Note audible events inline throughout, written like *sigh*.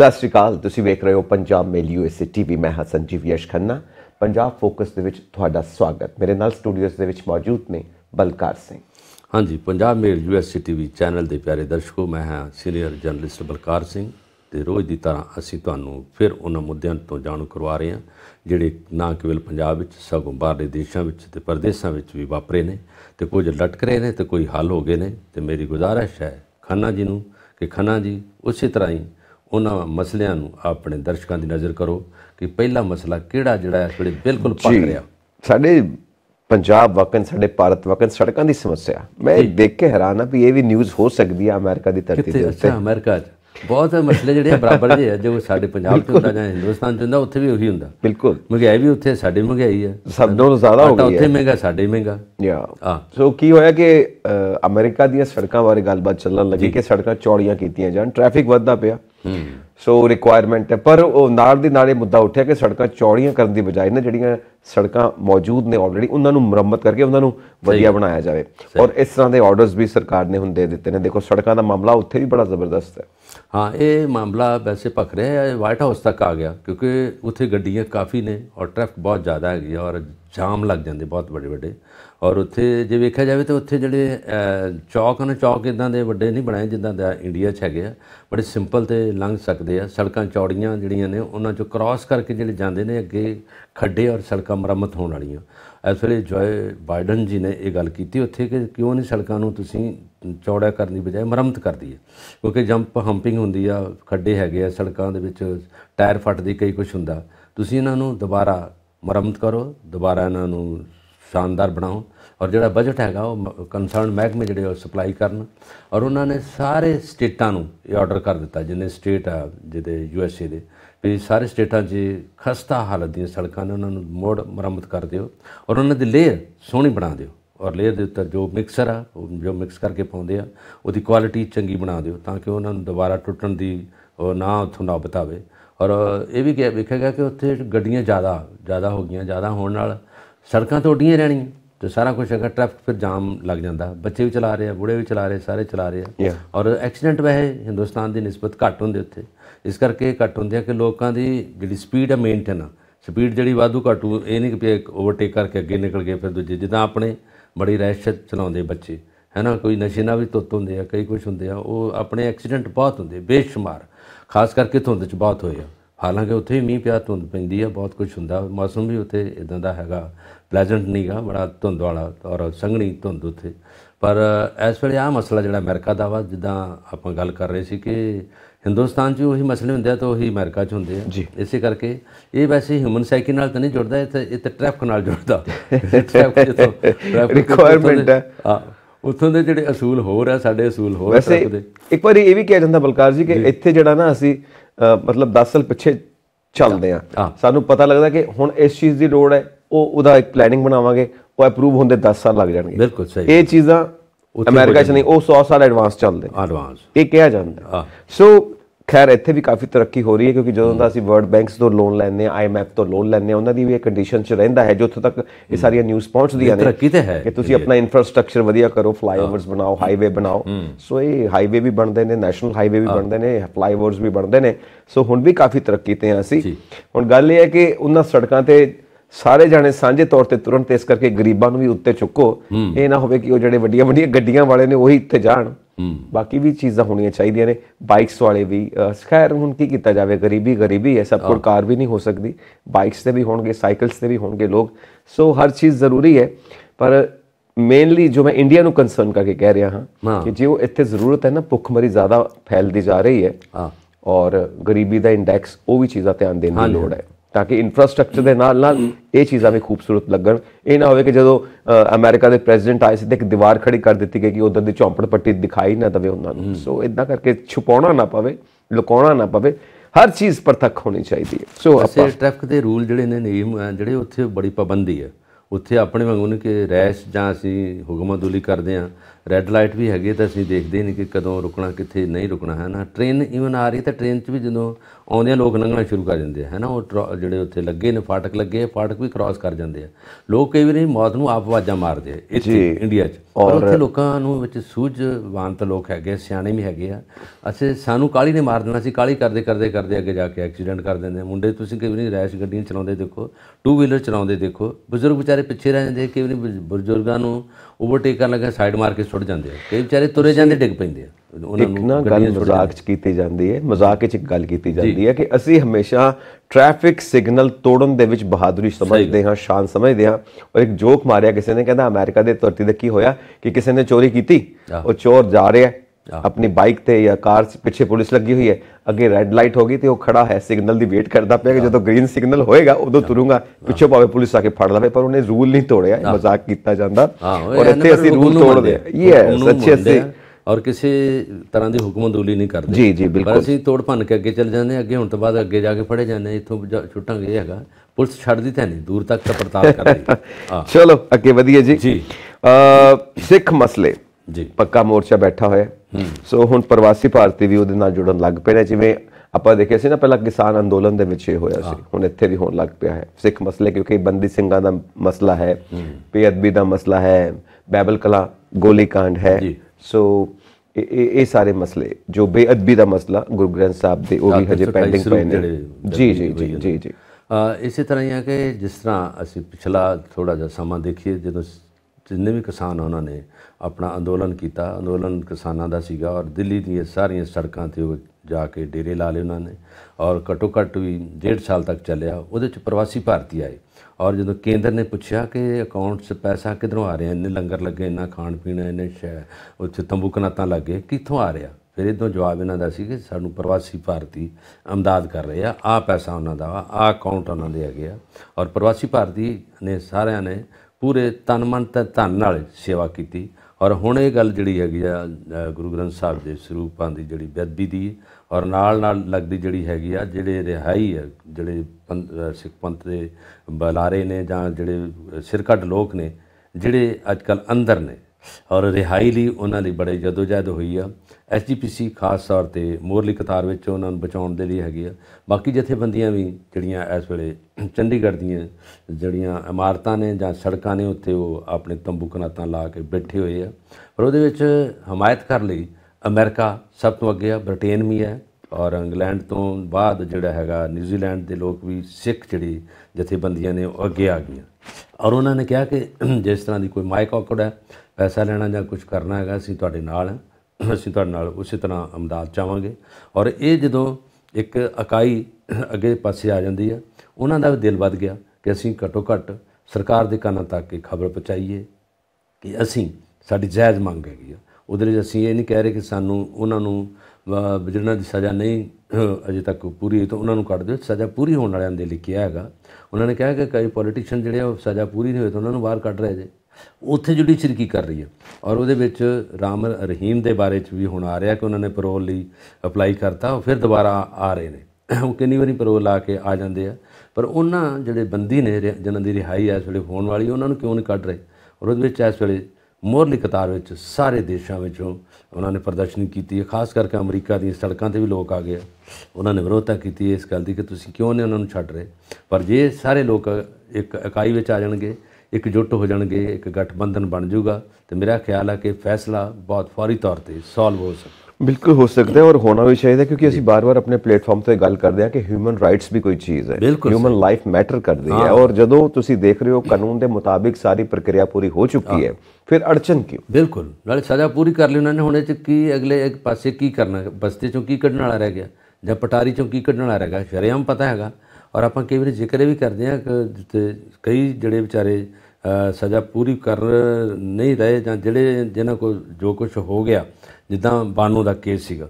ਸਤਿ ਸ਼੍ਰੀ ਅਕਾਲ, ਤੁਸੀਂ ਵੇਖ ਰਹੇ ਹੋ ਪੰਜਾਬ ਮੇਲ ਯੂਐਸਏ ਟੀਵੀ ਮੈਂ ਹਾਂ ਸੰਜੀਵ ਯਸ਼ ਖੰਨਾ। ਪੰਜਾਬ ਫੋਕਸ ਦੇ ਵਿੱਚ ਤੁਹਾਡਾ ਸਵਾਗਤ। ਮੇਰੇ ਨਾਲ ਸਟੂਡੀਓਜ਼ ਦੇ ਵਿੱਚ ਮੌਜੂਦ ਨੇ ਬਲਕਾਰ ਸਿੰਘ। ਹਾਂਜੀ, Punjab mail USA TV channel ਦੇ ਪਿਆਰੇ ਦਰਸ਼ਕੋ, ਮੈਂ ਹਾਂ ਸੀਨੀਅਰ ਜਰਨਲਿਸਟ ਬਲਕਾਰ ਸਿੰਘ ਤੇ ਰੋਜ਼ ਦੀ ਤਰ੍ਹਾਂ ਅਸੀਂ ਤੁਹਾਨੂੰ ਫਿਰ ਉਹਨਾਂ ਮੁੱਦਿਆਂ ਤੋਂ ਜਾਣੂ ਕਰਵਾ ਰਹੇ ਹਾਂ, ਜਿਹੜੇ ਨਾ ਕੇਵਲ ਪੰਜਾਬ ਵਿੱਚ, ਸਗੋਂ ਬਾਹਰਲੇ ਦੇਸ਼ਾਂ ਵਿੱਚ ਤੇ ਪਰਦੇਸਾਂ ਵਿੱਚ ਵੀ ਵਾਪਰੇ ਨੇ ਤੇ ਕੁਝ ਲਟਕ ਰਹੇ ਨੇ ਤੇ ਕੋਈ ਹੱਲ ਹੋ ਗਏ ਨੇ ਤੇ ਮੇਰੀ ਗੁਜ਼ਾਰਿਸ਼ ਹੈ ਖੰਨਾ ਜੀ ਨੂੰ ਕਿ ਖੰਨਾ ਜੀ ਉਸੇ ਤਰ੍ਹਾਂ ਹੀ ਉਹਨਾਂ ਮਸਲਿਆਂ ਨੂੰ ਆਪਣੇ ਦਰਸ਼ਕਾਂ ਦੀ ਨਜ਼ਰ ਕਰੋ ਕਿ ਪਹਿਲਾ ਮਸਲਾ ਕਿਹੜਾ ਜਿਹੜਾ ਇਸ ਵੇਲੇ ਬਿਲਕੁਲ ਪੱਕ ਰਿਹਾ। ਸਾਡੇ ਪੰਜਾਬ ਵਕਨ ਸਾਡੇ ਭਾਰਤ ਵਕਨ ਸੜਕਾਂ ਦੀ ਸਮੱਸਿਆ। ਮੈਂ ਦੇਖ ਕੇ ਹੈਰਾਨ ਆ ਵੀ ਇਹ ਵੀ ਨਿਊਜ਼ ਹੋ ਸਕਦੀ ਹੈ ਅਮਰੀਕਾ ਦੀ ਧਰਤੀ ਤੇ ਅੱਛਾ ਅਮਰੀਕਾ 'ਚ। ਬਹੁਤ ਮਸਲੇ ਜਿਹੜੇ ਆ ਬਰਾਬਰ ਆ ਜੋ ਸਾਡੇ ਪੰਜਾਬ 'ਚ ਹੁੰਦਾ ਜਾਂ ਹਿੰਦੁਸਤਾਨ 'ਚ ਹੁੰਦਾ ਉੱਥੇ ਵੀ ਉਹੀ ਹੁੰਦਾ। ਬਿਲਕੁਲ। ਮਹਿੰਗਾਈ ਵੀ ਉੱਥੇ ਸਾਡੀ ਮਹਿੰਗਾਈ ਹੈ ਸਭ ਨਾਲੋਂ ਜ਼ਿਆਦਾ ਹੋ ਗਈ ਹੈ। ਉੱਥੇ ਮਹਿੰਗਾ ਸਾਡੇ ਮਹਿੰਗਾ। ਯਾ। ਆ ਸੋ ਕੀ ਹੋਇਆ ਕਿ ਅਮਰੀਕਾ ਦੀਆਂ ਸੜਕਾਂ ਬਾਰੇ ਗੱਲਬਾਤ ਚੱਲਣ ਲੱਗੀ ਕਿ ਸੜਕਾਂ ਚੌੜੀਆਂ ਕੀਤੀਆਂ ਜਾਣ ਟ੍ਰੈਫਿਕ ਵੱਧਦਾ ਪਿਆ। ਸੋ ਰਿਕੁਆਇਰਮੈਂਟ ਹੈ। ਪਰ ਉਹ ਨਾਲ ਦੀ ਨਾਲ ਮੁੱਦਾ ਉੱਠਿਆ ਕਿ ਸੜਕਾਂ ਚੌੜੀਆਂ ਕਰਨ ਦੀ ਬਜਾਏ ਨਾ ਜਿਹੜੀਆਂ ਸੜਕਾਂ ਮੌਜੂਦ ਨੇ ਆਲਰੇਡੀ ਉਹਨਾਂ ਨੂੰ ਮੁਰੰਮਤ ਕਰਕੇ ਉਹਨਾਂ ਨੂੰ ਵਧੀਆ ਬਣਾਇਆ ਜਾਵੇ। ਔਰ ਇਸ ਤਰ੍ਹਾਂ ਦੇ ਆਰਡਰਸ ਵੀ ਸਰਕਾਰ ਨੇ ਹੁਣ ਦੇ ਦਿੱਤੇ ਨੇ। ਦੇਖੋ ਸੜਕਾਂ ਦਾ ਮਾਮਲਾ ਉੱਥੇ ਵੀ ਬੜਾ ਜ਼ਬਰਦਸਤ ਹੈ। ਹਾਂ ਇਹ ਮਾਮਲਾ ਵੈਸੇ ਭਖ ਰਿਹਾ ਹੈ। ਵਾਈਟ ਹਾਊਸ ਤੱਕ ਆ ਗਿਆ ਕਿਉਂਕਿ ਉੱਥੇ ਗੱਡੀਆਂ ਕਾਫੀ ਨੇ ਔਰ ਟ੍ਰੈਫਿਕ ਬਹੁਤ ਜ਼ਿਆਦਾ ਹੈਗੀ ਔਰ ਜਾਮ ਲੱਗ ਜਾਂਦੇ ਬਹੁਤ ਵੱਡੇ ਵੱਡੇ ਔਰ ਉੱਥੇ ਜੇ ਵੇਖਿਆ ਜਾਵੇ ਤਾਂ ਉੱਥੇ ਜਿਹੜੇ ਅਹ, ਚੌਕ ਨੇ ਚੌਕ ਇਦਾਂ ਦੇ ਵੱਡੇ ਨਹੀਂ ਬਣਾਏ ਜਿੱਦਾਂ ਦਾ ਇੰਡੀਆ 'ਚ ਹੈਗੇ ਆ। ਬੜੇ ਸਿੰਪਲ ਤੇ ਲੰਘ ਸਕਦੇ ਆ। ਸੜਕਾਂ ਚੌੜੀਆਂ ਜਿਹੜੀਆਂ ਨੇ ਉਹਨਾਂ 'ਚੋਂ ਕ੍ਰਾਸ ਕਰਕੇ ਜਿਹੜੇ ਜਾਂਦੇ ਨੇ ਅੱਗੇ ਖੱਡੇ ਔਰ ਸੜਕਾਂ ਮੁਰੰਮਤ ਹੋਣ ਵਾਲੀਆਂ। ਇਸ ਵੇਲੇ ਜੋਏ ਬਾਈਡਨ ਜੀ ਨੇ ਇਹ ਗੱਲ ਕੀਤੀ ਉੱਥੇ ਕਿ ਕਿਉਂ ਨਹੀਂ ਸੜਕਾਂ ਨੂੰ ਤੁਸੀਂ ਚੌੜਾ ਕਰਨ ਦੀ ਬਜਾਏ ਮੁਰੰਮਤ ਕਰਦੀ ਹੈ ਕਿਉਂਕਿ ਜੰਪ ਹੰਪਿੰਗ ਹੁੰਦੀ ਆ ਖੱਡੇ ਹੈਗੇ ਆ ਸੜਕਾਂ ਦੇ ਵਿੱਚ ਟਾਇਰ ਫਟਦੀ ਕਈ ਕੁਝ ਹੁੰਦਾ। ਤੁਸੀਂ ਇਹਨਾਂ ਨੂੰ ਦੁਬਾਰਾ ਮੁਰੰਮਤ ਕਰੋ ਦੁਬਾਰਾ ਇਹਨਾਂ ਨੂੰ ਸ਼ਾਨਦਾਰ ਬਣਾਓ ਔਰ ਜਿਹੜਾ ਬਜਟ ਹੈਗਾ ਉਹ ਕੰਸਰਨ ਮਹਿਕਮੇ ਜਿਹੜੇ ਉਹ ਸਪਲਾਈ ਕਰਨ ਔਰ ਉਹਨਾਂ ਨੇ ਸਾਰੇ ਸਟੇਟਾਂ ਨੂੰ ਇਹ ਆਰਡਰ ਕਰ ਦਿੱਤਾ, ਜਿੰਨੇ ਸਟੇਟ ਆ ਜਿਹਦੇ ਯੂ ਐੱਸ ਏ ਦੇ, ਵੀ ਸਾਰੇ ਸਟੇਟਾਂ 'ਚ ਖਸਤਾ ਹਾਲਤ ਦੀਆਂ ਸੜਕਾਂ ਨੇ ਉਹਨਾਂ ਨੂੰ ਮੋੜ ਮੁਰੰਮਤ ਕਰ ਦਿਓ ਔਰ ਉਹਨਾਂ ਦੀ ਲੇਅਰ ਸੋਹਣੀ ਬਣਾ ਦਿਓ ਔਰ ਲੇਅਰ ਦੇ ਉੱਤੇ ਜੋ ਮਿਕਸਰ ਆ, ਉਹ ਜੋ ਮਿਕਸ ਕਰਕੇ ਪਾਉਂਦੇ ਆ, ਉਹਦੀ ਕੁਆਲਿਟੀ ਚੰਗੀ ਬਣਾ ਦਿਓ ਤਾਂ ਕਿ ਉਹਨਾਂ ਨੂੰ ਦੁਬਾਰਾ ਟੁੱਟਣ ਦੀ ਉਹ ਨਾ ਉੱਥੋਂ ਨਾ ਬਤਾਵੇ ਔਰ ਇਹ ਵੀ ਕਿ- ਵੇਖਿਆ ਗਿਆ ਕਿ ਉੱਥੇ ਗੱਡੀਆਂ ਜ਼ਿਆਦਾ ਜ਼ਿਆਦਾ ਹੋ ਗਈਆਂ, ਜ਼ਿਆਦਾ ਹੋਣ ਨਾਲ ਸੜਕਾਂ ਤਾਂ ਉੱਡੀਆਂ ਰਹਿਣੀਆਂ। ਤੇ ਸਾਰਾ ਕੁਝ ਹੈਗਾ ਟ੍ਰੈਫਿਕ ਫਿਰ ਜਾਮ ਲੱਗ ਜਾਂਦਾ। ਬੱਚੇ ਵੀ ਚਲਾ ਰਹੇ ਆ ਬੁੜੇ ਵੀ ਚਲਾ ਰਹੇ ਸਾਰੇ ਚਲਾ ਰਹੇ ਆ. ਔਰ ਐਕਸੀਡੈਂਟ ਵੈਸੇ ਹਿੰਦੁਸਤਾਨ ਦੀ ਨਿਸਬਤ ਘੱਟ ਹੁੰਦੇ ਉੱਥੇ। ਇਸ ਕਰਕੇ ਘੱਟ ਹੁੰਦੇ ਆ ਕਿ ਲੋਕਾਂ ਦੀ ਜਿਹੜੀ ਸਪੀਡ ਹੈ ਮੇਨਟੇਨ ਸਪੀਡ ਜਿਹੜੀ ਵਾਧੂ ਘਟੂ ਇਹ ਨਹੀਂ ਕਿ ਓਵਰਟੇਕ ਕਰਕੇ ਅੱਗੇ ਨਿਕਲ ਗਏ ਫਿਰ ਦੂਜੇ। ਜਿੱਦਾਂ ਆਪਣੇ ਬੜੀ ਰੈਸ਼ ਚਲਾਉਂਦੇ ਬੱਚੇ ਹੈ ਨਾ ਕੋਈ ਨਸ਼ੇ ਨਾਲ ਵੀ ਤੁੱਤ ਹੁੰਦੇ ਆ ਕਈ ਕੁਝ ਹੁੰਦੇ ਆ ਉਹ ਆਪਣੇ ਐਕਸੀਡੈਂਟ ਬਹੁਤ ਹੁੰਦੇ ਬੇਸ਼ੁਮਾਰ। ਖਾਸ ਕਰਕੇ ਧੁੰਦ 'ਚ ਬਹੁਤ ਹੋਏ ਆ। ਹਾਲਾਂਕਿ ਉੱਥੇ ਵੀ ਮੀਂਹ ਪਿਆ ਧੁੰਦ ਪੈਂਦੀ ਆ ਬਹੁਤ ਕੁਝ ਹੁੰਦਾ। ਮੌਸਮ ਵੀ ਉੱਥੇ ਇਦਾਂ ਦਾ ਹੈਗਾ ਪਲੇਜ਼ੈਂਟ ਨਹੀਂਗਾ ਬੜਾ ਧੁੰਦ ਵਾਲਾ ਔਰ ਸੰਘਣੀ ਧੁੰਦ ਉੱਥੇ। ਪਰ ਇਸ ਵੇਲੇ ਆ ਮਸਲਾ ਜਿਹੜਾ ਅਮਰੀਕਾ ਦਾ ਵਾ ਜਿੱਦਾਂ ਆਪਾਂ ਗੱਲ ਕਰ ਰਹੇ ਸੀ ਕਿ ਹਿੰਦੁਸਤਾਨ 'ਚ ਉਹੀ ਮਸਲੇ ਹੁੰਦੇ ਆ ਤਾਂ ਉਹੀ ਅਮਰੀਕਾ 'ਚ ਹੁੰਦੇ ਆ। ਇਸੇ ਕਰਕੇ ਇਹ ਵੈਸੇ ਹਿਊਮਨ ਸਾਈਕੀ ਨਾਲ ਤਾਂ ਨਹੀਂ ਜੁੜਦਾ ਇਹ ਤਾਂ ਇਹ ਤਾਂ ਟ੍ਰੈਫਿਕ ਨਾਲ ਜੁੜਦਾ। *laughs* ਟ੍ਰੈਫਿਕ ਟ੍ਰੈਫਿਕ Requirement ਹੈ। ਆ ਉੱਥੋਂ ਦੇ ਜਿਹੜੇ ਅਸੂਲ ਹੋਰ ਆ ਸਾਡੇ ਅਸੂਲ ਹੋਰ ਆ ਵੈਸੇ ਇੱਕ ਵਾਰੀ ਇਹ ਵੀ ਕਿਹਾ ਜਾਂਦਾ ਬਲਕਾਰ ਜੀ ਕਿ ਇੱਥੇ ਜਿਹੜਾ ਨਾ ਅਸੀਂ ਮਤਲਬ 10 ਸਾਲ ਪਿੱਛੇ ਚੱਲਦੇ ਆ। ਸਾਨੂੰ ਪਤਾ ਲੱਗਦਾ ਕਿ ਹੁਣ ਇਸ ਚੀਜ਼ ਦੀ ਲੋੜ ਹੈ ਉਹ ਉਹਦਾ ਇੱਕ ਪਲੈਨਿੰਗ ਬਣਾਵਾਂਗੇ ਉਹ ਅਪਰੂਵ ਹੁੰਦੇ 10 ਸਾਲ ਲੱਗ ਜਾਣਗੇ। ਬਿਲਕੁਲ ਸਹੀ। ਇਹ ਚੀਜ਼ਾਂ ਅਮਰੀਕਾ 'ਚ ਨਹੀਂ ਉਹ 100 ਸਾਲ ਐਡਵਾਂਸ ਚੱਲਦੇ। ਐਡਵਾਂਸ ਇਹ ਕਿਹਾ ਜਾਂਦਾ। ਸੋ ਖੈਰ ਇੱਥੇ ਵੀ ਕਾਫੀ ਤਰੱਕੀ ਹੋ ਰਹੀ ਹੈ ਕਿਉਂਕਿ ਜਦੋਂ ਦਾ ਅਸੀਂ ਵਰਲਡ ਬੈਂਕਸ ਤੋਂ ਲੋਨ ਲੈਂਦੇ ਆ ਆਈਐਮਐਫ ਤੋਂ ਲੋਨ ਲੈਂਦੇ ਆ ਉਹਨਾਂ ਦੀ ਵੀ ਇਹ ਕੰਡੀਸ਼ਨ 'ਚ ਰਹਿੰਦਾ ਹੈ ਜੋ ਉੱਥੋਂ ਤੱਕ ਇਹ ਸਾਰੀਆਂ ਨਿਊਜ਼ ਪਹੁੰਚਦੀਆਂ ਨੇ ਤਰੱਕੀ ਤੇ ਹੈ ਕਿ ਤੁਸੀਂ ਆਪਣਾ ਇਨਫਰਾਸਟ੍ਰਕਚਰ ਵਧੀਆ ਕਰੋ ਫਲਾਈਓਵਰਸ ਬਣਾਓ ਹਾਈਵੇ ਬਣਾਓ। ਸੋ ਇਹ ਹਾਈਵੇ ਵੀ ਬਣਦੇ ਨੇ ਨੈਸ਼ਨਲ ਹਾਈਵੇ ਵੀ ਬਣਦੇ ਨੇ ਫਲਾਈਓਵਰਸ ਵੀ ਬਣਦੇ ਨੇ। ਸੋ ਹੁਣ ਵੀ ਕਾਫੀ ਤਰੱਕੀ ਤੇ ਆ ਅਸੀਂ। ਹੁਣ ਗੱਲ ਇਹ ਹੈ ਕਿ ਉਹਨਾਂ ਸੜਕਾਂ ਤੇ ਸਾਰੇ ਜਾਣੇ ਸਾਂਝੇ ਤੌਰ ਤੇ ਤੁਰੰਤ ਇਸ ਕਰਕੇ ਗਰੀਬਾਂ ਨੂੰ ਵੀ ਉੱਤੇ ਚੁੱਕੋ। ਇਹ ਨਾ ਹੋਵੇ ਕਿ ਉਹ ਜਿਹੜੇ ਵੱਡੀਆਂ ਵੱਡੀਆਂ ਗੱਡੀਆਂ ਵਾਲੇ ਨੇ ਉਹੀ ਇੱਥੇ ਜਾਣ। ਬਾਕੀ ਵੀ ਚੀਜ਼ਾਂ ਹੋਣੀਆਂ ਚਾਹੀਦੀਆਂ ਨੇ। ਬਾਈਕਸ ਵਾਲੇ ਵੀ ਖੈਰ ਹੁਣ ਕੀ ਕੀਤਾ ਜਾਵੇ? ਗਰੀਬੀ ਗਰੀਬੀ ਹੈ ਸਭ ਕੋਲ ਕਾਰ ਵੀ ਨਹੀਂ ਹੋ ਸਕਦੀ। ਬਾਈਕਸ ਤੇ ਵੀ ਹੋਣਗੇ ਸਾਈਕਲਸ ਤੇ ਵੀ ਹੋਣਗੇ ਲੋਕ। ਸੋ ਹਰ ਚੀਜ਼ ਜ਼ਰੂਰੀ ਹੈ। ਪਰ ਮੇਨਲੀ ਜੋ ਮੈਂ ਇੰਡੀਆ ਨੂੰ ਕੰਸਰਨ ਕਰਕੇ ਕਹਿ ਰਿਹਾ ਹਾਂ ਕਿ ਜੇ ਉਹ ਇੱਥੇ ਜ਼ਰੂਰਤ ਹੈ ਨਾ ਭੁੱਖਮਰੀ ਜ਼ਿਆਦਾ ਫੈਲਦੀ ਜਾ ਰਹੀ ਹੈ ਹਾਂ। ਔਰ ਗਰੀਬੀ ਦਾ ਇੰਡੈਕਸ ਉਹ ਵੀ ਚੀਜ਼ਾਂ ਧਿਆਨ ਦੇਣ ਦੀ ਲੋੜ ਹੈ। ਤਾਂ ਕਿ ਇਨਫਰਾਸਟ੍ਰਕਚਰ ਦੇ ਨਾਲ ਨਾਲ ਇਹ ਚੀਜ਼ਾਂ ਵੀ ਖੂਬਸੂਰਤ ਲੱਗਣ। ਇਹ ਨਾ ਹੋਵੇ ਕਿ ਜਦੋਂ ਅਮਰੀਕਾ ਦੇ ਪ੍ਰੈਜ਼ੀਡੈਂਟ ਆਏ ਸੀ ਤੇ ਇੱਕ ਦੀਵਾਰ ਖੜੀ ਕਰ ਦਿੱਤੀ ਗਈ ਕਿ ਉਧਰ ਦੀ ਚੌਂਪੜ ਪੱਟੀ ਦਿਖਾਈ ਨਾ ਦਵੇ ਉਹਨਾਂ ਨੂੰ। ਸੋ ਇਦਾਂ ਕਰਕੇ ਛੁਪਾਉਣਾ ਨਾ ਪਵੇ ਲੁਕਾਉਣਾ ਨਾ ਪਵੇ ਹਰ ਚੀਜ਼ ਪਰਤੱਖ ਹੋਣੀ ਚਾਹੀਦੀ ਹੈ। ਸੋ ਵੈਸੇ ਟ੍ਰੈਫਿਕ ਦੇ ਰੂਲ ਜਿਹੜੇ ਨੇ ਨਿਯਮ ਜਿਹੜੇ ਉੱਥੇ ਬੜੀ ਪਾਬੰਦੀ ਹੈ। ਉੱਥੇ ਆਪਣੇ ਵਾਂਗੂ ਨਹੀਂ ਕਿ ਰੈਸ਼ ਜਾਂ ਅਸੀਂ ਹੁਕਮਦੁਲੀ ਕਰਦੇ ਆ ਰੈੱਡ ਲਾਈਟ ਵੀ ਹੈਗੀ ਤਾਂ ਅਸੀਂ ਦੇਖਦੇ ਨਹੀਂ ਕਿ ਕਦੋਂ ਰੁਕਣਾ ਕਿੱਥੇ ਨਹੀਂ ਰੁਕਣਾ ਹੈ ਨਾ? ਟ੍ਰੇਨ ਇਵਨ ਆ ਰਹੀ ਤਾਂ ਟ੍ਰੇਨ 'ਚ ਵੀ ਜਦੋਂ ਆਉਂਦੇ ਲੋਕ ਲੰਘਣਾ ਸ਼ੁਰੂ ਕਰ ਦਿੰਦੇ ਆ ਹੈ ਨਾ? ਉਹ ਜਿਹੜੇ ਉੱਥੇ ਲੱਗੇ ਨੇ ਫਾਟਕ ਲੱਗੇ ਫਾਟਕ ਵੀ ਕ੍ਰਾਸ ਕਰ ਜਾਂਦੇ ਆ। ਲੋਕ ਕਈ ਵਾਰੀ ਮੌਤ ਨੂੰ ਆਪ ਆਵਾਜ਼ਾਂ ਮਾਰਦੇ ਆ ਇੱਥੇ ਇੰਡੀਆ 'ਚ। ਪਰ ਉੱਥੇ ਲੋਕਾਂ ਨੂੰ ਵਿੱਚ ਸੂਝਵਾਨ ਤਾਂ ਲੋਕ ਹੈਗੇ ਆ, ਸਿਆਣੇ ਵੀ ਹੈਗੇ ਆ। ਅਸੀਂ ਸਾਨੂੰ ਕਾਲੀ ਨੇ ਮਾਰ ਦੇਣਾ ਸੀ ਕਾਲੀ ਕਰਦੇ ਕਰਦੇ ਕਰਦੇ ਅੱਗੇ ਜਾ ਕੇ ਐਕਸੀਡੈਂਟ ਕਰ ਦਿੰਦੇ ਮੁੰਡੇ ਤੁਸੀਂ ਕਈ ਵਾਰੀ ਰੈਸ਼ ਗੱਡੀਆਂ ਚਲਾਉਂਦੇ ਦੇਖੋ ਟੂ ਵੀਲਰ ਚਲਾਉਂਦੇ ਦੇਖੋ। ਬਜ਼ੁਰਗ ਵਿਚਾਰੇ ਪਿੱਛੇ ਰਹਿ ਜਾਂਦੇ ਕਈ ਵਾਰੀ ਬਜ਼ੁਰਗਾਂ ਨੂੰ ਓਵਰਟੇਕ ਕਰਨ ਲੱਗਾ ਸਾਈਡ ਮਾਰ ਕੇ ਸੁੱਟ ਜਾਂਦੇ ਆ। ਕਈ ਵਿਚਾਰੇ ਤੁਰੇ ਜਾਂਦੇ ਡਿੱਗ ਪੈਂਦੇ ਆ। ਉਹਨਾਂ ਨੂੰ ਨਾ ਗੱਲ ਮਜ਼ਾਕ ਚ ਕੀਤੀ ਜਾਂਦੀ ਹੈ ਮਜ਼ਾਕ ਵਿੱਚ ਇੱਕ ਗੱਲ ਕੀਤੀ ਜਾਂਦੀ ਹੈ ਕਿ ਅਸੀਂ ਹਮੇਸ਼ਾ ਟ੍ਰੈਫਿਕ ਸਿਗਨਲ ਤੋੜਨ ਦੇ ਵਿੱਚ ਬਹਾਦਰੀ ਸਮਝਦੇ ਹਾਂ ਸ਼ਾਨ ਸਮਝਦੇ ਹਾਂ। ਔਰ ਇੱਕ ਜੋਕ ਮਾਰਿਆ ਕਿਸੇ ਨੇ ਕਹਿੰਦਾ ਅਮਰੀਕਾ ਦੇ ਧਰਤੀ ਤੇ ਕੀ ਹੋਇਆ ਕਿ ਕਿਸੇ ਨੇ ਚੋਰੀ ਕੀਤੀ। ਉਹ ਚੋਰ ਜਾ ਰਿਹਾ ਆਪਣੀ ਬਾਈਕ ਤੇ ਜਾਂ ਕਾਰ 'ਚ ਪਿੱਛੇ ਪੁਲਿਸ ਲੱਗੀ ਹੋਈ ਹੈ। ਅੱਗੇ ਰੈੱਡ ਲਾਈਟ ਹੋ ਗਈ ਤੇ ਉਹ ਖੜਾ ਹੈ ਸਿਗਨਲ ਦੀ ਵੇਟ ਕਰਦਾ ਪਿਆ ਕਿ ਜਦੋਂ ਗ੍ਰੀਨ ਸਿਗਨਲ ਹੋਏਗਾ ਉਦੋਂ ਤੁਰੂੰਗਾ। ਪਿੱਛੋਂ ਭਾਵੇਂ ਪੁਲਿਸ ਆ ਕੇ ਫੜ ਲਵੇ ਪਰ ਉਹਨੇ ਰੂਲ ਨਹੀਂ ਤੋੜਿਆ ਮਜ਼ਾਕ ਕੀਤਾ ਜਾਂਦਾ। ਔਰ ਇੱਥੇ ਅਸੀਂ ਰੂਲ ਤੋੜਦੇ ਹਾਂ। ਯੈਸ ਅੱਛੇ ਆ। ਔਰ ਕਿਸੇ ਤਰ੍ਹਾਂ ਦੀ ਹੁਕਮਦੂਲੀ ਨਹੀਂ ਕਰਦੇ। ਜੀ ਜੀ ਬਿਲਕੁਲ। ਪਰ ਅਸੀਂ ਤੋੜ ਭੰਨ ਕੇ ਅੱਗੇ ਚੱਲ ਜਾਂਦੇ ਹਾਂ, ਅੱਗੇ ਹੁਣ ਤੋਂ ਬਾਅਦ ਅੱਗੇ ਜਾ ਕੇ ਫੜੇ ਜਾਂਦੇ ਹਾਂ, ਇੱਥੋਂ ਛੁੱਟਾਂਗੇ ਹੈਗਾ। ਪੁਲਿਸ ਛੱਡਦੀ ਤਾਂ ਨਹੀਂ ਦੂਰ ਤੱਕ ਤਾਂ ਪੜਤਾਲ ਕਰਦੀ ਹਾਂ। *laughs* ਚਲੋ ਅੱਗੇ ਵਧੀਏ ਜੀ। ਜੀ। ਸਿੱਖ ਮਸਲੇ। ਜੀ। ਪੱਕਾ ਮੋਰਚਾ ਬੈਠਾ ਹੋਇਆ। ਹੈ। ਸੋ ਹੁਣ ਪ੍ਰਵਾਸੀ ਭਾਰਤੀ ਵੀ ਉਹਦੇ ਨਾਲ ਜੁੜਨ ਲੱਗ ਪਏ ਨੇ ਜਿਵੇਂ ਆਪਾਂ ਦੇਖਿਆ ਸੀ ਨਾ ਪਹਿਲਾਂ ਕਿਸਾਨ ਅੰਦੋਲਨ ਦੇ ਵਿੱਚ ਇਹ ਹੋਇਆ ਸੀ। ਹੁਣ ਇੱਥੇ ਵੀ ਹੋਣ ਲੱਗ ਪਿਆ ਹੈ ਸਿੱਖ ਮਸਲੇ ਕਿਉਂਕਿ ਬੰਦੀ ਸਿੰਘਾਂ ਦਾ ਮਸਲਾ ਹੈ ਬੇਅਦਬੀ ਦਾ ਮਸਲਾ ਹੈ ਬਾਈਬਲ ਕਲਾ ਗੋਲੀकांड ਹੈ। ਜੀ। ਸੋ ਇਹ ਇਹ ਸਾਰੇ ਮਸਲੇ ਜੋ ਬੇਅਦਬੀ ਦਾ ਮਸਲਾ ਗੁਰੂ ਗ੍ਰੰਥ ਸਾਹਿਬ ਦੇ ਉਹ ਵੀ ਹਜੇ ਪੈਂਡਿੰਗ ਪਏ ਨੇ। ਜੀ ਜੀ ਜੀ ਜੀ ਜੀ। ਇਸੇ ਤਰ੍ਹਾਂ ਹੀ ਆ ਕਿ ਜਿਸ ਤਰ੍ਹਾਂ ਅਸੀਂ ਪਿਛਲਾ ਥੋੜਾ ਜਿਹਾ ਸਮਾਂ ਦੇਖੀਏ ਜਦੋਂ ਜਿੰਨੇ ਵੀ ਕਿਸਾਨ ਉਹਨਾਂ ਨੇ ਆਪਣਾ ਅੰਦੋਲਨ ਕੀਤਾ ਅੰਦੋਲਨ ਕਿਸਾਨਾਂ ਦਾ ਸੀਗਾ ਔਰ ਦਿੱਲੀ ਦੀਆਂ ਸਾਰੀਆਂ ਸੜਕਾਂ ਤੇ ਉਹ ਜਾ ਕੇ ਡੇਰੇ ਲਾ ਲਏ ਉਹਨਾਂ ਨੇ ਔਰ ਘੱਟੋ ਘੱਟ ਵੀ ਡੇਢ ਸਾਲ ਤੱਕ ਚੱਲਿਆ ਉਹਦੇ ਚ ਪ੍ਰਵਾਸੀ ਭਾਰਤੀ ਆਏ। ਔਰ ਜਦੋਂ ਕੇਂਦਰ ਨੇ ਪੁੱਛਿਆ ਕਿ ਅਕਾਊਂਟ 'ਚ ਪੈਸਾ ਕਿੱਧਰੋਂ ਆ ਰਿਹਾ, ਇੰਨੇ ਲੰਗਰ ਲੱਗੇ, ਇੰਨਾ ਖਾਣ ਪੀਣ, ਇੰਨੇ ਸ਼ੈ ਉੱਥੇ ਤੰਬੂ ਕਨਾਤਾਂ ਲੱਗੇ, ਕਿੱਥੋਂ ਆ ਰਿਹਾ? ਫਿਰ ਇਹਦੋਂ ਜਵਾਬ ਇਹਨਾਂ ਦਾ ਸੀ ਕਿ ਸਾਨੂੰ ਪ੍ਰਵਾਸੀ ਭਾਰਤੀ ਅਮਦਾਦ ਕਰ ਰਹੇ ਆ ਆ ਪੈਸਾ ਉਹਨਾਂ ਦਾ ਵਾ ਆ ਅਕਾਊਂਟ ਉਹਨਾਂ ਦੇ ਹੈਗੇ ਆ। ਔਰ ਪ੍ਰਵਾਸੀ ਭਾਰਤੀ ਨੇ ਸਾਰਿਆਂ ਨੇ ਪੂਰੇ ਤਨ ਮਨ ਤੇ ਧਨ ਨਾਲ ਸੇਵਾ ਕੀਤੀ। ਔਰ ਹੁਣ ਇਹ ਗੱਲ ਜਿਹੜੀ ਹੈਗੀ ਆ ਗੁਰੂ ਗ੍ਰੰਥ ਸਾਹਿਬ ਦੇ ਸਰੂਪਾਂ ਦੀ ਜਿਹੜੀ ਬੇਅਦਬੀ ਦੀ ਔਰ ਨਾਲ ਨਾਲ ਲੱਗਦੀ ਜਿਹੜੀ ਹੈਗੀ ਆ, ਜਿਹੜੇ ਰਿਹਾਈ ਆ, ਜਿਹੜੇ ਪੰਥ- ਸਿੱਖ ਪੰਥ ਦੇ ਬੁਲਾਰੇ ਨੇ ਜਾਂ ਜਿਹੜੇ ਸਿਰਕੱਢ ਲੋਕ ਨੇ, ਜਿਹੜੇ ਅੱਜ ਕੱਲ ਅੰਦਰ ਨੇ, ਔਰ ਰਿਹਾਈ ਲਈ ਉਹਨਾਂ ਲਈ ਬੜੇ ਜਦੋਜਹਿਦ ਹੋਈ ਆ। ਐਸਜੀਪੀਸੀ ਖਾਸ ਤੌਰ ਤੇ ਮੋਰਲੀ ਕਤਾਰ ਵਿੱਚ ਉਹਨਾਂ ਨੂੰ ਬਚਾਉਣ ਦੇ ਲਈ ਹੈਗੀ ਆ। ਬਾਕੀ ਜਥੇਬੰਦੀਆਂ ਵੀ ਜਿਹੜੀਆਂ ਇਸ ਵੇਲੇ ਚੰਡੀਗੜ੍ਹ ਦੀਆਂ ਜਿਹੜੀਆਂ ਇਮਾਰਤਾਂ ਨੇ ਜਾਂ ਸੜਕਾਂ ਨੇ, ਉੱਥੇ ਉਹ ਆਪਣੇ ਤੰਬੂ ਕਨਾਤਾਂ ਲਾ ਕੇ ਬੈਠੇ ਹੋਏ ਆ। ਪਰ ਉਹਦੇ ਵਿੱਚ ਹਮਾਇਤ ਕਰ ਲਈ ਅਮਰੀਕਾ ਸਭ ਤੋਂ ਅੱਗੇ ਆ, ਬ੍ਰਿਟੇਨ ਵੀ ਹੈ ਔਰ ਇੰਗਲੈਂਡ ਤੋਂ ਬਾਅਦ ਜਿਹੜਾ ਹੈਗਾ ਨਿਊਜ਼ੀਲੈਂਡ ਦੇ ਲੋਕ ਵੀ ਸਿੱਖ ਜਿਹੜੀ ਜਥੇਬੰਦੀਆਂ ਨੇ ਉਹ ਅੱਗੇ ਆ ਗਈਆਂ। ਔਰ ਉਹਨਾਂ ਨੇ ਕਿਹਾ ਕਿ ਜਿਸ ਤਰ੍ਹਾਂ ਦੀ ਕੋਈ ਮਾਈਕ ਔਕੜ ਹੈ, ਪੈਸਾ ਲੈਣਾ ਜਾਂ ਕੁਝ ਕਰਨਾ ਹੈਗਾ, ਅਸੀਂ ਤੁਹਾਡੇ ਨਾਲ ਹਾਂ। ਅਸੀਂ ਤੁਹਾਡੇ ਨਾਲ ਉਸੇ ਤਰ੍ਹਾਂ ਅਮਦਾਦ ਚਾਹਾਂਗੇ ਔਰ ਇਹ ਜਦੋਂ ਇੱਕ ਇਕਾਈ ਅੱਗੇ ਪਾਸੇ ਆ ਜਾਂਦੀ ਹੈ, ਉਹਨਾਂ ਦਾ ਵੀ ਦਿਲ ਵੱਧ ਗਿਆ ਕਿ ਅਸੀਂ ਘੱਟੋ ਘੱਟ ਸਰਕਾਰ ਦੇ ਕੰਨਾਂ ਤੱਕ ਇਹ ਖਬਰ ਪਹੁੰਚਾਈਏ ਕਿ ਅਸੀਂ ਸਾਡੀ ਜਾਇਜ਼ ਮੰਗ ਹੈਗੀ ਆ। ਉਹਦੇ ਲਈ ਅਸੀਂ ਇਹ ਨਹੀਂ ਕਹਿ ਰਹੇ ਕਿ ਸਾਨੂੰ ਉਹਨਾਂ ਨੂੰ ਜਿਹਨਾਂ ਦੀ ਸਜ਼ਾ ਨਹੀਂ ਅਜੇ ਤੱਕ ਪੂਰੀ ਹੋਈ ਤਾਂ ਉਹਨਾਂ ਨੂੰ ਕੱਢ ਦਿਓ। ਸਜ਼ਾ ਪੂਰੀ ਹੋਣ ਵਾਲਿਆਂ ਦੇ ਲਈ ਕਿਹਾ ਹੈਗਾ। ਉਹਨਾਂ ਨੇ ਕਿਹਾ ਕਿ ਕਈ ਪੋਲੀਟੀਸ਼ੀਅਨ ਜਿਹੜੇ ਆ, ਉਹ ਸਜ਼ਾ ਪੂਰੀ ਨਹੀਂ ਹੋਈ ਤਾਂ ਉਹਨਾਂ ਨੂੰ ਬਾਹਰ ਕੱਢ ਰਹੇ ਜੇ। ਉੱਥੇ ਜੁਡੀਸ਼ਰੀ ਕੀ ਕਰ ਰਹੀ ਹੈ? ਔਰ ਉਹਦੇ ਵਿੱਚ ਰਾਮ ਰਹੀਮ ਦੇ ਬਾਰੇ ਚ ਵੀ ਹੁਣ ਆ ਰਿਹਾ ਕਿ ਉਹਨਾਂ ਨੇ ਪੈਰੋਲ ਲਈ ਅਪਲਾਈ ਕਰਤਾ, ਉਹ ਫਿਰ ਦੁਬਾਰਾ ਆ ਰਹੇ ਨੇ। ਉਹ ਕਿੰਨੀ ਵਾਰੀ ਪੈਰੋਲ ਲਾ ਕੇ ਆ ਜਾਂਦੇ ਆ। ਪਰ ਉਹਨਾਂ ਜਿਹੜੇ ਬੰਦੀ ਨੇ ਰਿ- ਜਿਨ੍ਹਾਂ ਦੀ ਰਿਹਾਈ ਇਸ ਵੇਲੇ ਹੋਣ ਵਾਲੀ, ਉਹਨਾਂ ਨੂੰ ਕਿਉਂ ਨਹੀਂ ਕੱਢ ਰਹੇ? ਔਰ ਉਹਦੇ ਵਿੱਚ ਇਸ ਵੇਲੇ ਮੋਹਰਲੀ ਕਤਾਰ ਵਿੱਚ ਸਾਰੇ ਦੇਸ਼ਾਂ ਵਿੱਚੋਂ ਉਹਨਾਂ ਨੇ ਪ੍ਰਦਰਸ਼ਨੀ ਕੀਤੀ ਹੈ। ਖਾਸ ਕਰਕੇ ਅਮਰੀਕਾ ਦੀਆਂ ਸੜਕਾਂ ਤੇ ਵੀ ਲੋਕ ਆ ਗਏ ਆ। ਉਹਨਾਂ ਨੇ ਵਿਰੋਧਤਾ ਕੀਤੀ ਇਸ ਗੱਲ ਦੀ ਕਿ ਤੁਸੀਂ ਕਿਉਂ ਨਹੀਂ ਉਹਨਾਂ ਨੂੰ ਛੱਡ ਰਹੇ? ਪਰ ਜੇ ਸਾਰੇ ਲੋਕ ਇੱਕ ਇਕਾਈ ਵਿੱਚ ਆ ਜਾਣਗੇ, ਇੱਕ ਜੁੱਟ ਹੋ ਜਾਣਗੇ, ਇੱਕ ਗਠਬੰਧਨ ਬਣ ਜਾਊਗਾ, ਤੇ ਮੇਰਾ ਖਿਆਲ ਹੈ ਕਿ ਫੈਸਲਾ ਬਹੁਤ ਫੌਰੀ ਤੌਰ ਤੇ ਸੋਲਵ ਹੋ ਸਕਦਾ। ਬਿਲਕੁਲ ਹੋ ਸਕਦਾ ਹੈ ਔਰ ਹੋਣਾ ਵੀ ਚਾਹੀਦਾ ਕਿਉਂਕਿ ਅਸੀਂ ਬਾਰ-ਬਾਰ ਆਪਣੇ ਪਲੇਟਫਾਰਮ ਤੇ ਗੱਲ ਕਰਦੇ ਹਾਂ ਕਿ ਹਿਊਮਨ ਰਾਈਟਸ ਵੀ ਕੋਈ ਚੀਜ਼ ਹੈ। ਹਿਊਮਨ ਲਾਈਫ ਮੈਟਰ ਕਰਦੀ ਹੈ ਔਰ ਜਦੋਂ ਤੁਸੀਂ ਦੇਖ ਰਹੇ ਹੋ ਕਾਨੂੰਨ ਦੇ ਮੁਤਾਬਿਕ ਸਾਰੀ ਪ੍ਰਕਿਰਿਆ ਪੂਰੀ ਹੋ ਚੁੱਕੀ ਹੈ। ਫਿਰ ਅੜਚਨ ਕਿਉਂ? ਬਿਲਕੁਲ। ਨਾਲੇ ਸਜ਼ਾ ਪੂਰੀ ਕਰ ਲਈ ਉਹਨਾਂ ਨੇ ਹੁਣ ਇਹ ਚ ਕੀ ਅਗਲੇ ਇੱਕ ਪਾਸੇ ਕੀ ਕਰਨਾ ਬਸਤੇ ਚੋਂ ਕੀ ਕੱਢਣ ਵਾਲਾ ਰਹਿ ਗਿਆ? ਜਾਂ ਪਟਾਰੀ ਚੋਂ ਕੀ ਕੱਢਣ ਵਾਲਾ ਰਹਿ ਗਿਆ? ਸ਼ਰੇਆਮ ਪਤਾ ਹੈਗਾ। ਔਰ ਆਪਾਂ ਕਈ ਵਾਰੀ ਜ਼ਿਕਰ ਵੀ ਕਰਦੇ ਹਾਂ ਕਿ ਕਈ ਜਿਹੜੇ ਵਿਚਾਰੇ ਸਜ਼ਾ ਪੂਰੀ ਕਰ ਨਹੀਂ ਰਹੇ ਜਾਂ ਜਿਹੜੇ ਜਿਨ੍ਹਾਂ ਕੋਲ ਜੋ ਕੁਝ ਹੋ ਗਿਆ ਜਿੱਦਾਂ ਬਾਨੂ ਦਾ ਕੇਸ ਸੀਗਾ।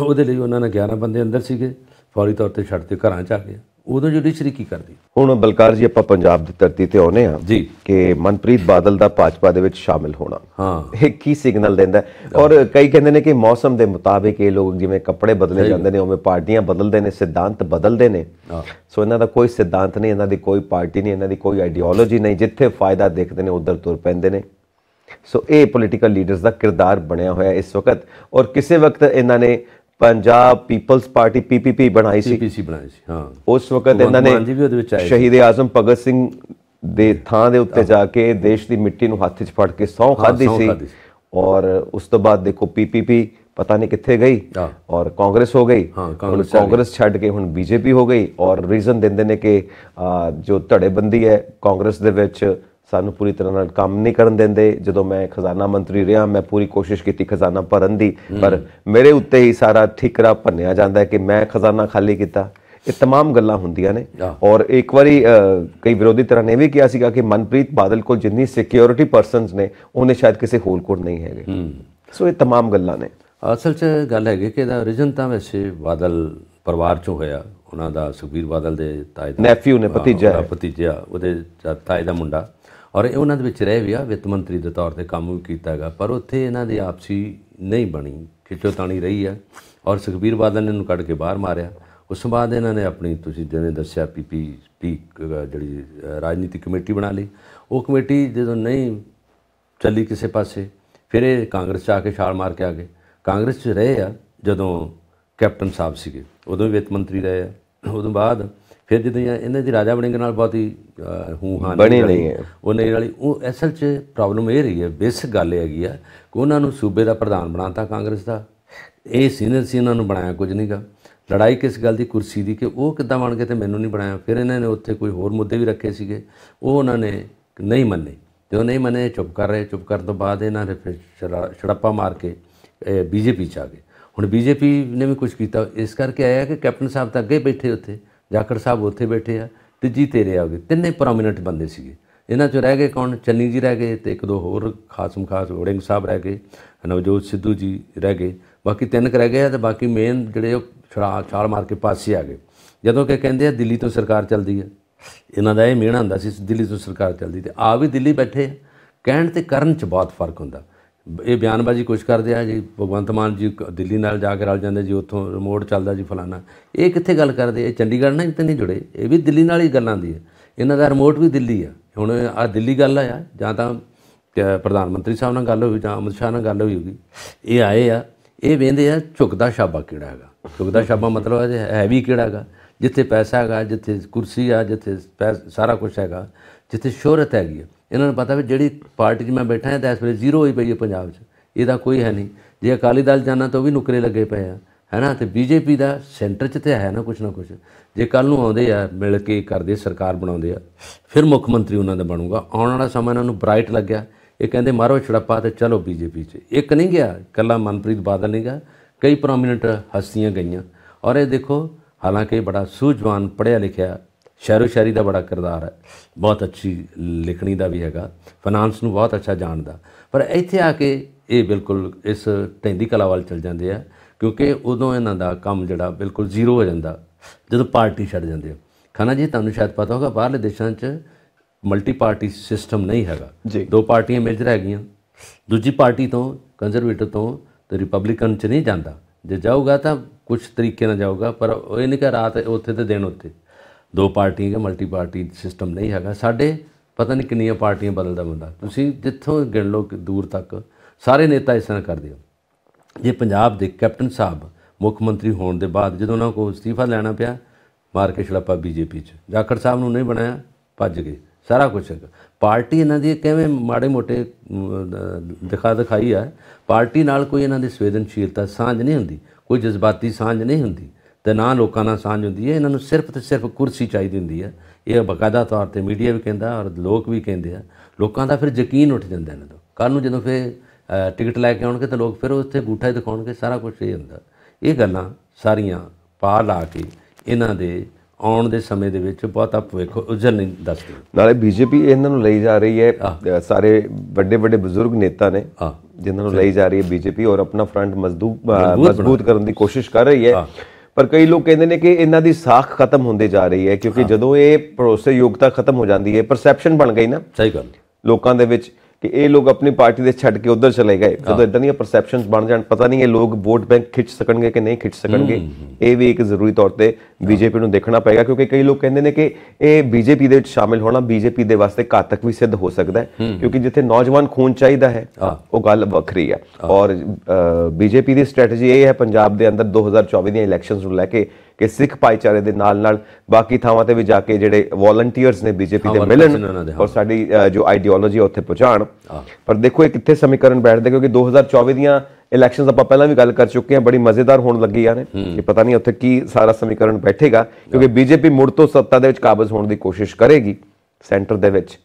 ਉਹਦੇ ਲਈ ਉਹਨਾਂ ਨੇ 11 ਬੰਦੇ ਅੰਦਰ ਸੀਗੇ। ਫੌਰੀ ਤੌਰ ਤੇ ਛੱਡ ਤੇ ਘਰਾਂ ਚ ਆ ਗਏ। ਉਦੋਂ ਜੁਡੀਸ਼ਰੀ ਕੀ ਕਰਦੀ। ਹੁਣ ਬਲਕਾਰ ਜੀ ਆਪਾਂ ਪੰਜਾਬ ਦੀ ਧਰਤੀ ਤੇ ਆਉਨੇ ਆ ਜੀ। ਕਿ ਮਨਪ੍ਰੀਤ ਬਾਦਲ ਦਾ ਭਾਜਪਾ ਦੇ ਵਿੱਚ ਸ਼ਾਮਿਲ ਹੋਣਾ। ਹਾਂ। ਇਹ ਕੀ ਸਿਗਨਲ ਦਿੰਦਾ? ਔਰ ਕਈ ਕਹਿੰਦੇ ਨੇ ਕਿ ਮੌਸਮ ਦੇ ਮੁਤਾਬਿਕ ਇਹ ਲੋਕ ਜਿਵੇਂ ਕੱਪੜੇ ਬਦਲੇ ਜਾਂਦੇ ਨੇ ਉਵੇਂ ਪਾਰਟੀਆਂ ਬਦਲਦੇ ਨੇ ਸਿਧਾਂਤ ਬਦਲਦੇ ਨੇ। ਸੋ ਇਹਨਾਂ ਦਾ ਕੋਈ ਸਿਧਾਂਤ ਨਹੀਂ ਇਹਨਾਂ ਦੀ ਕੋਈ ਪਾਰਟੀ ਨਹੀਂ ਇਹਨਾਂ ਦੀ ਕੋਈ ਆਈਡੀਓਲੋਜੀ ਨਹੀਂ ਜਿੱਥੇ ਫਾਇਦਾ ਦੇਖਦੇ ਨੇ ਉਧਰ ਤੁਰ ਪੈਂਦੇ ਨੇ। ਸੋ ਇਹ ਪੋਲੀਟੀਕਲ ਲੀਡਰਸ ਦਾ ਕਿਰਦਾਰ ਬਣਿਆ ਹੋਇਆ ਇਸ ਵਕਤ ਔਰ ਕਿਸੇ ਵਕਤ ਇਹਨਾਂ ਨੇ ਪੰਜਾਬ ਪੀਪਲਸ ਪਾਰਟੀ ਪੀਪੀਪੀ ਬਣਾਈ ਸੀ। ਪੀਪੀਸੀ ਬਣਾਈ ਸੀ ਹਾਂ। ਉਸ ਵਕਤ ਇਹਨਾਂ ਨੇ ਸ਼ਹੀਦ ਆਜ਼ਮ ਭਗਤ ਸਿੰਘ ਦੇ ਥਾਂ ਦੇ ਉੱਤੇ ਜਾ ਕੇ ਦੇਸ਼ ਦੀ ਮਿੱਟੀ ਨੂੰ ਹੱਥ 'ਚ ਫੜ ਕੇ ਸੀ ਖਾਧੀ ਸੀ। ਔਰ ਉਸ ਤੋਂ ਬਾਅਦ ਦੇਖੋ ਪੀਪੀਪੀ ਪਤਾ ਨਹੀਂ ਕਿੱਥੇ ਗਈ। ਔਰ ਕਾਂਗਰਸ ਹੋ ਗਈ। ਕਾਂਗਰਸ ਛੱਡ ਕੇ ਹੁਣ ਬੀਜੇਪੀ ਹੋ ਗਈ ਔਰ ਰੀਜ਼ਨ ਦਿੰਦੇ ਨੇ ਕਿ ਜੋ ਧੜੇਬੰਦੀ ਹੈ ਕਾਂਗਰਸ ਦੇ ਵਿੱਚ ਸਾਨੂੰ ਪੂਰੀ ਤਰ੍ਹਾਂ ਨਾਲ ਕੰਮ ਨਹੀਂ ਕਰਨ ਦਿੰਦੇ ਜਦੋਂ ਮੈਂ ਖਜ਼ਾਨਾ ਮੰਤਰੀ ਰਿਹਾ ਮੈਂ ਪੂਰੀ ਕੋਸ਼ਿਸ਼ ਕੀਤੀ ਖਜ਼ਾਨਾ ਭਰਨ ਦੀ ਪਰ ਮੇਰੇ ਉੱਤੇ ਹੀ ਸਾਰਾ ਠਿਕਰਾ ਭੰਨਿਆ ਜਾਂਦਾ ਹੈ ਕਿ ਮੈਂ ਖਜ਼ਾਨਾ ਖਾਲੀ ਕੀਤਾ ਇਹ तमाम ਗੱਲਾਂ ਹੁੰਦੀਆਂ ਨੇ ਹਾਂ। ਔਰ ਇੱਕ ਵਾਰੀ ਅ, ਕਈ ਵਿਰੋਧੀ ਧਿਰਾਂ ਨੇ ਵੀ ਕਿਹਾ ਸੀਗਾ ਕਿ ਮਨਪ੍ਰੀਤ ਬਾਦਲ ਕੋਲ ਜਿੰਨੀ ਸਿਕਿਉਰਿਟੀ ਪਰਸਨਸ ਨੇ ਉਹਨੇ ਸ਼ਾਇਦ ਕਿਸੇ ਹੋਰ ਕੋਲ ਨਹੀਂ ਹੈਗੇ ਸੋ ਇਹ तमाम ਗੱਲਾਂ ਨੇ ਅਸਲ 'ਚ ਗੱਲ ਹੈਗੀ ਕਿ ਇਹਦਾ origin ਤਾਂ ਵੈਸੇ ਬਾਦਲ ਪਰਿਵਾਰ 'ਚੋਂ ਹੋਇਆ ਉਹਨਾਂ ਦਾ ਸੁਖਬੀਰ ਬਾਦਲ ਦੇ ਤਾਏ ਦਾ ਨੈਫਿਊ ਨੇ ਭਤੀਜਾ ਉਹਦਾ ਭਤੀਜਾ ਉਹਦੇ ਚ- ਤਾਏ ਦਾ ਮੁੰਡਾ ਔਰ ਇਹ ਉਹਨਾਂ ਦੇ ਵਿੱਚ ਰਹਿ ਵੀ ਆ, ਵਿੱਤ ਮੰਤਰੀ ਦੇ ਤੌਰ ਤੇ ਕੰਮ ਵੀ ਕੀਤਾ ਹੈਗਾ, ਪਰ ਉੱਥੇ ਇਹਨਾਂ ਦੀ ਆਪਸੀ ਨਹੀਂ ਬਣੀ, ਖਿੱਚੋਤਾਣੀ ਰਹੀ ਆ। ਔਰ ਸੁਖਬੀਰ ਬਾਦਲ ਨੇ ਇਹਨੂੰ ਕੱਢ ਕੇ ਬਾਹਰ ਮਾਰਿਆ। ਉਸ ਤੋਂ ਬਾਅਦ ਇਹਨਾਂ ਨੇ ਆਪਣੀ, ਤੁਸੀਂ ਜਿਵੇਂ ਦੱਸਿਆ, ਪੀਪੀ, ਪੀ, ਜਿਹੜੀ ਰਾਜਨੀਤਿਕ ਕਮੇਟੀ ਬਣਾ ਲਈ। ਉਹ ਕਮੇਟੀ ਜਦੋਂ ਨਹੀਂ ਚੱਲੀ ਕਿਸੇ ਪਾਸੇ, ਫਿਰ ਇਹ ਕਾਂਗਰਸ ਚ ਆ ਕੇ ਛਾਲ ਮਾਰ ਕੇ ਆ ਗਏ। ਕਾਂਗਰਸ ਚ ਰਹੇ ਆ ਜਦੋਂ ਕੈਪਟਨ ਸਾਹਿਬ ਸੀਗੇ, ਉਦੋਂ ਵੀ ਵਿੱਤ ਮੰਤਰੀ ਰਹੇ ਆ। ਉਦੋਂ ਬਾਅਦ ਫਿਰ ਜਦੋਂ ਇਹ- ਇਹਨਾਂ ਦੀ ਰਾਜਾ ਵੜਿੰਗ ਨਾਲ ਬਹੁਤੀ ਹੂੰ ਹਾਂ ਬਣੀ। ਨਹੀਂ ਹੈ। ਉਹ ਨਹੀਂ ਵਾਲੀ ਉਹ ਅਸਲ 'ਚ ਪ੍ਰੋਬਲਮ ਇਹ ਰਹੀ ਹੈ ਬੇਸਿਕ ਗੱਲ ਇਹ ਹੈਗੀ ਆ ਕਿ ਉਹਨਾਂ ਨੂੰ ਸੂਬੇ ਦਾ ਪ੍ਰਧਾਨ ਬਣਾਤਾ ਕਾਂਗਰਸ ਦਾ। ਇਹ ਸੀਨੀਅਰ ਸੀ ਉਹਨਾਂ ਨੂੰ ਬਣਾਇਆ ਕੁਝ ਨਹੀਂਗਾ ਲੜਾਈ ਕਿਸ ਗੱਲ ਦੀ ਕੁਰਸੀ ਦੀ ਕਿ ਉਹ ਕਿੱਦਾਂ ਬਣ ਗਏ ਤੇ ਮੈਨੂੰ ਨਹੀਂ ਬਣਾਇਆ। ਫਿਰ ਇਹਨਾਂ ਨੇ ਉੱਥੇ ਕੋਈ ਹੋਰ ਮੁੱਦੇ ਵੀ ਰੱਖੇ ਸੀਗੇ। ਉਹ ਉਹਨਾਂ ਨੇ ਨਹੀਂ ਮੰਨੇ। ਜਦੋਂ ਨਹੀਂ ਮੰਨੇ ਚੁੱਪ ਕਰ ਰਹੇ। ਚੁੱਪ ਕਰਨ ਤੋਂ ਬਾਅਦ ਇਹਨਾਂ ਨੇ ਫਿਰ ਛੜਾ- ਛੜੱਪਾ ਮਾਰ ਕੇ ਬੀਜੇਪੀ ਚ ਆ ਗਏ। ਹੁਣ ਬੀਜੇਪੀ ਨੇ ਵੀ ਕੁਝ ਕੀਤਾ। ਇਸ ਕਰਕੇ ਆਇਆ ਕਿ ਕੈਪਟਨ ਸਾਹਿਬ ਤਾਂ ਅੱਗੇ ਬੈਠੇ ਉੱਥੇ। ਜਾਖੜ ਸਾਹਿਬ ਉੱਥੇ ਬੈਠੇ ਆ ਤੀਜੀ ਤੇਰੇ ਆ ਗਏ। ਤਿੰਨੇ ਪ੍ਰੋਮਿਨੈਂਟ ਬੰਦੇ ਸੀਗੇ। ਇਹਨਾਂ ਚੋਂ ਰਹਿ ਗਏ ਕੌਣ? ਚੰਨੀ ਜੀ ਰਹਿ ਗਏ ਤੇ ਇੱਕ ਦੋ ਹੋਰ ਖਾਸਮ ਖਾਸ ਓੜਿੰਗ ਸਾਹਿਬ ਰਹਿ ਗਏ, ਨਵਜੋਤ ਸਿੱਧੂ ਜੀ ਰਹਿ ਗਏ। ਬਾਕੀ ਤਿੰਨ ਕੁ ਰਹਿ ਗਏ ਆ ਤੇ ਬਾਕੀ ਮੇਨ ਜਿਹੜੇ ਉਹ ਛੜਾ ਛਾਲ ਮਾਰ ਕੇ ਪਾਸੇ ਆ ਗਏ। ਜਦੋਂ ਕਿ ਕਹਿੰਦੇ ਆ ਦਿੱਲੀ ਤੋਂ ਸਰਕਾਰ ਚੱਲਦੀ ਹੈ ਇਹਨਾਂ ਦਾ ਇਹ ਮਿਹਣਾ ਹੁੰਦਾ ਸੀ ਦਿੱਲੀ ਤੋਂ ਸਰਕਾਰ ਚੱਲਦੀ ਤੇ ਆ ਵੀ ਦਿੱਲੀ ਬੈਠੇ ਆ। ਕਹਿਣ ਤੇ ਕਰਨ ਚ ਬਹੁਤ ਫ਼ਰਕ ਹੁੰਦਾ। ਇਹ ਬਿਆਨਬਾਜ਼ੀ ਕੁਛ ਕਰਦੇ ਆ ਜੀ ਭਗਵੰਤ ਮਾਨ ਜੀ ਦਿੱਲੀ ਨਾਲ ਜਾ ਕੇ ਰਲ ਜਾਂਦੇ ਜੀ ਉੱਥੋਂ ਰਿਮੋਟ ਚੱਲਦਾ ਜੀ ਫਲਾਣਾ ਇਹ ਕਿੱਥੇ ਗੱਲ ਕਰਦੇ? ਇਹ ਚੰਡੀਗੜ੍ਹ ਨਾਲ ਤਾਂ ਨਹੀਂ ਜੁੜੇ? ਇਹ ਵੀ ਦਿੱਲੀ ਨਾਲ ਹੀ ਗੱਲਾਂ ਦੀ ਹੈ ਇਹਨਾਂ ਦਾ ਰਿਮੋਟ ਵੀ ਦਿੱਲੀ ਆ। ਹੁਣ ਆ ਦਿੱਲੀ ਗੱਲ ਆ ਜਾਂ ਤਾਂ ਅ, ਪ੍ਰਧਾਨ ਮੰਤਰੀ ਸਾਹਿਬ ਨਾਲ ਗੱਲ ਹੋਈ ਜਾਂ ਅਮਿਤ ਸ਼ਾਹ ਨਾਲ ਗੱਲ ਹੋਈ ਹੋਗੀ ਇਹ ਆਏ ਆ ਇਹ ਵੇਂਦੇ ਆ ਝੁਕਦਾ ਸ਼ਾਬਾ ਕਿਹੜਾ ਹੈਗਾ? ਝੁਕਦਾ ਸ਼ਾਬਾ ਮਤਲਬ ਹੈ ਹੈ ਵੀ ਕਿਹੜਾ ਹੈਗਾ? ਜਿੱਥੇ ਪੈਸਾ ਹੈਗਾ ਜਿੱਥੇ ਕੁਰਸੀ ਆ ਜਿੱਥੇ ਪੈ- ਸਾਰਾ ਕੁਝ ਹੈਗਾ ਜਿੱਥੇ ਸ਼ੋਹਰਤ ਹੈਗੀ ਆ। ਇਹਨਾਂ ਨੂੰ ਪਤਾ ਵੀ ਜਿਹੜੀ ਪਾਰਟੀ 'ਚ ਮੈਂ ਬੈਠਾ ਹਾਂ ਤਾਂ ਇਸ ਵੇਲੇ ਜ਼ੀਰੋ ਹੋਈ ਪਈ ਹੈ ਪੰਜਾਬ 'ਚ। ਇਹਦਾ ਕੋਈ ਹੈ ਨਹੀਂ। ਜੇ ਅਕਾਲੀ ਦਲ ਜਾਣਾ ਤਾਂ ਉਹ ਵੀ ਨੁਕਰੇ ਲੱਗੇ ਪਏ ਆ ਹੈ ਨਾ ਤੇ ਬੀਜੇਪੀ ਦਾ ਸੈਂਟਰ 'ਚ ਤੇ ਹੈ ਨਾ ਕੁਛ ਨਾ ਕੁਛ। ਜੇ ਕੱਲ ਨੂੰ ਆਉਂਦੇ ਆ, ਮਿਲ ਕੇ ਕਰਦੇ ਸਰਕਾਰ ਬਣਾਉਂਦੇ ਆ, ਫਿਰ ਮੁੱਖ ਮੰਤਰੀ ਉਹਨਾਂ ਦਾ ਬਣੂਗਾ। ਆਉਣ ਵਾਲਾ ਸਮਾਂ ਇਹਨਾਂ ਨੂੰ ਬ੍ਰਾਈਟ ਲੱਗਿਆ। ਇਹ ਕਹਿੰਦੇ, ਮਾਰੋ ਛੜੱਪਾ ਤੇ ਚਲੋ ਬੀਜੇਪੀ 'ਚ। ਇੱਕ ਨਹੀਂ ਗਿਆ ਕੱਲਾ ਮਨਪ੍ਰੀਤ ਬਾਦਲ ਨਹੀਂ ਗਿਆ। ਕਈ ਪ੍ਰੋਮਿਨੈਂਟ ਹਸਤੀਆਂ ਗਈਆਂ। ਔਰ ਇਹ ਦੇਖੋ, ਹਾਲਾਂਕਿ ਬੜਾ ਸੂਝਵਾਨ ਪੜ੍ਹਿਆ ਲਿਖਿਆ ਸ਼ਾਇਰੋ ਸ਼ਾਇਰੀ ਦਾ ਬੜਾ ਕਿਰਦਾਰ ਹੈ। ਬਹੁਤ ਅੱਛੀ ਲਿਖਣੀ ਦਾ ਵੀ ਹੈਗਾ। ਫਾਈਨਾਂਸ ਨੂੰ ਬਹੁਤ ਅੱਛਾ ਜਾਣਦਾ। ਪਰ ਇੱਥੇ ਆ ਕੇ ਇਹ ਬਿਲਕੁਲ ਇਸ ਢੈਂਦੀ ਕਲਾ ਵੱਲ ਚਲ ਜਾਂਦੇ ਆ ਕਿਉਂਕਿ ਉਦੋਂ ਇਹਨਾਂ ਦਾ ਕੰਮ ਜਿਹੜਾ ਬਿਲਕੁਲ ਜ਼ੀਰੋ ਹੋ ਜਾਂਦਾ ਜਦੋਂ ਪਾਰਟੀ ਛੱਡ ਜਾਂਦੇ ਆ। ਖਾਨਾ ਜੀ ਤੁਹਾਨੂੰ ਸ਼ਾਇਦ ਪਤਾ ਹੋਗਾ ਬਾਹਰਲੇ ਦੇਸ਼ਾਂ 'ਚ ਮਲਟੀ ਪਾਰਟੀ ਸਿਸਟਮ ਨਹੀਂ ਹੈਗਾ। ਦੋ ਪਾਰਟੀਆਂ ਮੇਜਰ ਹੈਗੀਆਂ। ਦੂਜੀ ਪਾਰਟੀ ਤੋਂ ਕੰਜ਼ਰਵੇਟਿਵ ਤੋਂ ਤੇ ਰਿਪਬਲਿਕਨ 'ਚ ਨਹੀਂ ਜਾਂਦਾ। ਜੇ ਜਾਊਗਾ ਤਾਂ ਕੁਝ ਤਰੀਕੇ ਨਾਲ ਜਾਊਗਾ ਪਰ ਉਹ ਇਹ ਨਹੀਂ ਕਿ ਰਾਤ ਉੱਥੇ ਤੇ ਦਿਨ ਉੱਥੇ। ਦੋ ਪਾਰਟੀਆਂ ਦਾ ਮਲਟੀ ਪਾਰਟੀ ਸਿਸਟਮ ਨਹੀਂ ਹੈਗਾ। ਸਾਡੇ ਪਤਾ ਨਹੀਂ ਕਿੰਨੀਆਂ ਪਾਰਟੀਆਂ ਬਦਲਦਾ ਬੰਦਾ। ਤੁਸੀਂ ਜਿੱਥੋਂ ਗਿਣ ਲਓ ਕਿ ਦੂਰ ਤੱਕ, ਸਾਰੇ ਨੇਤਾ ਇਸ ਤਰ੍ਹਾਂ ਕਰਦੇ ਹੋ ਜੇ ਪੰਜਾਬ ਦੇ ਕੈਪਟਨ ਸਾਹਿਬ ਮੁੱਖ ਮੰਤਰੀ ਹੋਣ ਦੇ ਬਾਅਦ ਜਦੋਂ ਉਹਨਾਂ ਕੋਲ ਅਸਤੀਫਾ ਲੈਣਾ ਪਿਆ, ਮਾਰ ਕੇ ਛੜਾਪਾ ਬੀਜੇਪੀ 'ਚ। ਜਾਖੜ ਸਾਹਿਬ ਨੂੰ ਨਹੀਂ ਬਣਾਇਆ, ਭੱਜ ਗਏ। ਸਾਰਾ ਕੁਝ ਪਾਰਟੀ ਇਹਨਾਂ ਦੀ ਕਿਵੇਂ ਮਾੜੇ ਮੋਟੇ ਦਿਖਾ ਦਿਖਾਈ ਆ। ਪਾਰਟੀ ਨਾਲ ਕੋਈ ਇਹਨਾਂ ਦੀ ਸੰਵੇਦਨਸ਼ੀਲਤਾ ਸਾਂਝ ਨਹੀਂ ਹੁੰਦੀ। ਕੋਈ ਜਜ਼ਬਾਤੀ ਸਾਂਝ ਨਹੀਂ ਹੁੰਦੀ। ਤੇ ਨਾ ਲੋਕਾਂ ਨਾਲ ਸਾਂਝ ਹੁੰਦੀ ਹੈ ਇਹਨਾਂ ਨੂੰ ਸਿਰਫ ਤੇ ਸਿਰਫ ਕੁਰਸੀ ਚਾਹੀਦੀ ਹੁੰਦੀ ਹੈ। ਇਹ ਬਕਾਇਦਾ ਤੌਰ ਤੇ ਮੀਡੀਆ ਵੀ ਕਹਿੰਦਾ ਔਰ ਲੋਕ ਵੀ ਕਹਿੰਦੇ ਆ। ਲੋਕਾਂ ਦਾ ਫਿਰ ਯਕੀਨ ਉੱਠ ਜਾਂਦਾ ਇਹਨਾਂ ਤੋਂ। ਕੱਲ ਨੂੰ ਜਦੋਂ ਫਿਰ ਟਿਕਟ ਲੈ ਕੇ ਆਉਣਗੇ ਤਾਂ ਲੋਕ ਫਿਰ ਉੱਥੇ ਬੂਠਾ ਹੀ ਦਿਖਾਉਣਗੇ ਸਾਰਾ ਕੁਝ ਇਹ ਹੁੰਦਾ। ਇਹ ਗੱਲਾਂ ਸਾਰੀਆਂ ਪਾ ਲਾ ਕੇ ਇਹਨਾਂ ਦੇ ਆਉਣ ਦੇ ਸਮੇਂ ਦੇ ਵਿੱਚ ਬਹੁਤਾ ਭਵਿੱਖ ਉਜਲ ਨਹੀਂ ਦੱਸਦੇ ਨਾਲੇ ਬੀਜੇਪੀ ਇਹਨਾਂ ਨੂੰ ਲਈ ਜਾ ਰਹੀ ਹੈ ਸਾਰੇ ਵੱਡੇ ਵੱਡੇ ਬਜ਼ੁਰਗ ਨੇਤਾ ਨੇ ਜਿਨ੍ਹਾਂ ਨੂੰ ਲਈ ਜਾ ਰਹੀ ਹੈ ਬੀਜੇਪੀ ਔਰ ਆਪਣਾ ਫਰੰਟ ਮਜ਼ਬੂਤ ਕਰਨ ਦੀ ਕੋਸ਼ਿਸ਼ ਕਰ ਰਹੀ ਹੈ। ਪਰ ਕਈ ਲੋਕ ਕਹਿੰਦੇ ਨੇ ਕਿ ਇਹਨਾਂ ਦੀ ਸਾਖ ਖਤਮ ਹੁੰਦੀ ਜਾ ਰਹੀ ਹੈ ਕਿਉਂਕਿ ਜਦੋਂ ਇਹ ਭਰੋਸੇਯੋਗਤਾ ਖਤਮ ਹੋ ਜਾਂਦੀ ਹੈ ਪਰਸੈਪਸ਼ਨ ਬਣ ਗਈ ਨਾ। ਸਹੀ ਗੱਲ। ਲੋਕਾਂ ਦੇ ਵਿੱਚ ਕਿ ਇਹ ਲੋਕ ਆਪਣੀ ਪਾਰਟੀ ਦੇ ਛੱਡ ਕੇ ਉਧਰ ਚਲੇ ਗਏ। ਜਦੋਂ ਇਦਾਂ ਦੀਆਂ ਪਰਸੈਪਸ਼ਨਸ ਬਣ ਜਾਣ ਪਤਾ ਨਹੀਂ ਇਹ ਲੋਕ ਵੋਟ ਬੈਂਕ ਖਿੱਚ ਸਕਣਗੇ ਕਿ ਨਹੀਂ ਖਿੱਚ ਸਕਣਗੇ। ਇਹ ਵੀ ਇੱਕ ਜ਼ਰੂਰੀ ਤੌਰ ਤੇ ਬੀਜੇਪੀ ਨੂੰ ਦੇਖਣਾ ਪਏਗਾ ਕਿਉਂਕਿ ਕਈ ਲੋਕ ਕਹਿੰਦੇ ਨੇ ਕਿ ਇਹ ਬੀਜੇਪੀ ਦੇ ਵਿੱਚ ਸ਼ਾਮਿਲ ਹੋਣਾ ਬੀਜੇਪੀ ਦੇ ਵਾਸਤੇ ਘਾਤਕ ਵੀ ਸਿੱਧ ਹੋ ਸਕਦਾ ਹੈ। ਕਿਉਂਕਿ ਜਿੱਥੇ ਨੌਜਵਾਨ ਖੂਨ ਚਾਹੀਦਾ ਹੈ ਉਹ ਗੱਲ ਵੱਖਰੀ ਹੈ। ਔਰ ਬੀਜੇਪੀ ਦੀ ਸਟ੍ਰੈਟਜੀ ਇਹ ਹੈ ਪੰਜਾਬ ਦੇ ਅੰਦਰ 2024 ਦੀਆਂ ਇਲੈਕਸ਼ਨਸ ਨੂੰ ਲੈ ਕੇ ਕਿ ਸਿੱਖ ਭਾਈਚਾਰੇ ਦੇ ਨਾਲ ਨਾਲ ਬਾਕੀ ਥਾਵਾਂ ਤੇ ਵੀ ਜਾ ਕੇ ਜਿਹੜੇ ਵੋਲੰਟੀਅਰਸ ਨੇ ਬੀਜੇਪੀ ਦੇ ਮਿਲਣ ਔਰ ਸਾਡੀ ਜੋ ਆਈਡੀਓਲੋਜੀ ਉੱਥੇ ਪਹੁੰਚਾਣ ਪਰ ਦੇਖੋ ਇਹ ਕਿੱਥੇ ਸਮੀਕਰਨ ਬੈਠਦੇ ਕਿਉਂਕਿ 2024 ਦੀਆਂ ਇਲੈਕਸ਼ਨਸ ਆਪਾਂ ਪਹਿਲਾਂ ਵੀ ਗੱਲ ਕਰ ਚੁੱਕੇ ਹਾਂ ਬੜੀ ਮਜ਼ੇਦਾਰ ਹੋਣ ਲੱਗੀਆਂ ਨੇ। ਕਿ ਪਤਾ ਨਹੀਂ ਉੱਥੇ ਕੀ ਸਾਰਾ ਸਮੀਕਰਨ ਬੈਠੇਗਾ ਕਿਉਂਕਿ ਬੀਜੇਪੀ ਮੁੜ ਤੋਂ ਸੱਤਾ ਦੇ ਵਿੱਚ ਕਾਬਜ਼ ਹੋਣ ਦੀ ਕੋਸ਼ਿਸ਼ ਕਰੇਗੀ ਸੈਂਟਰ ਦੇ ਵਿੱਚ।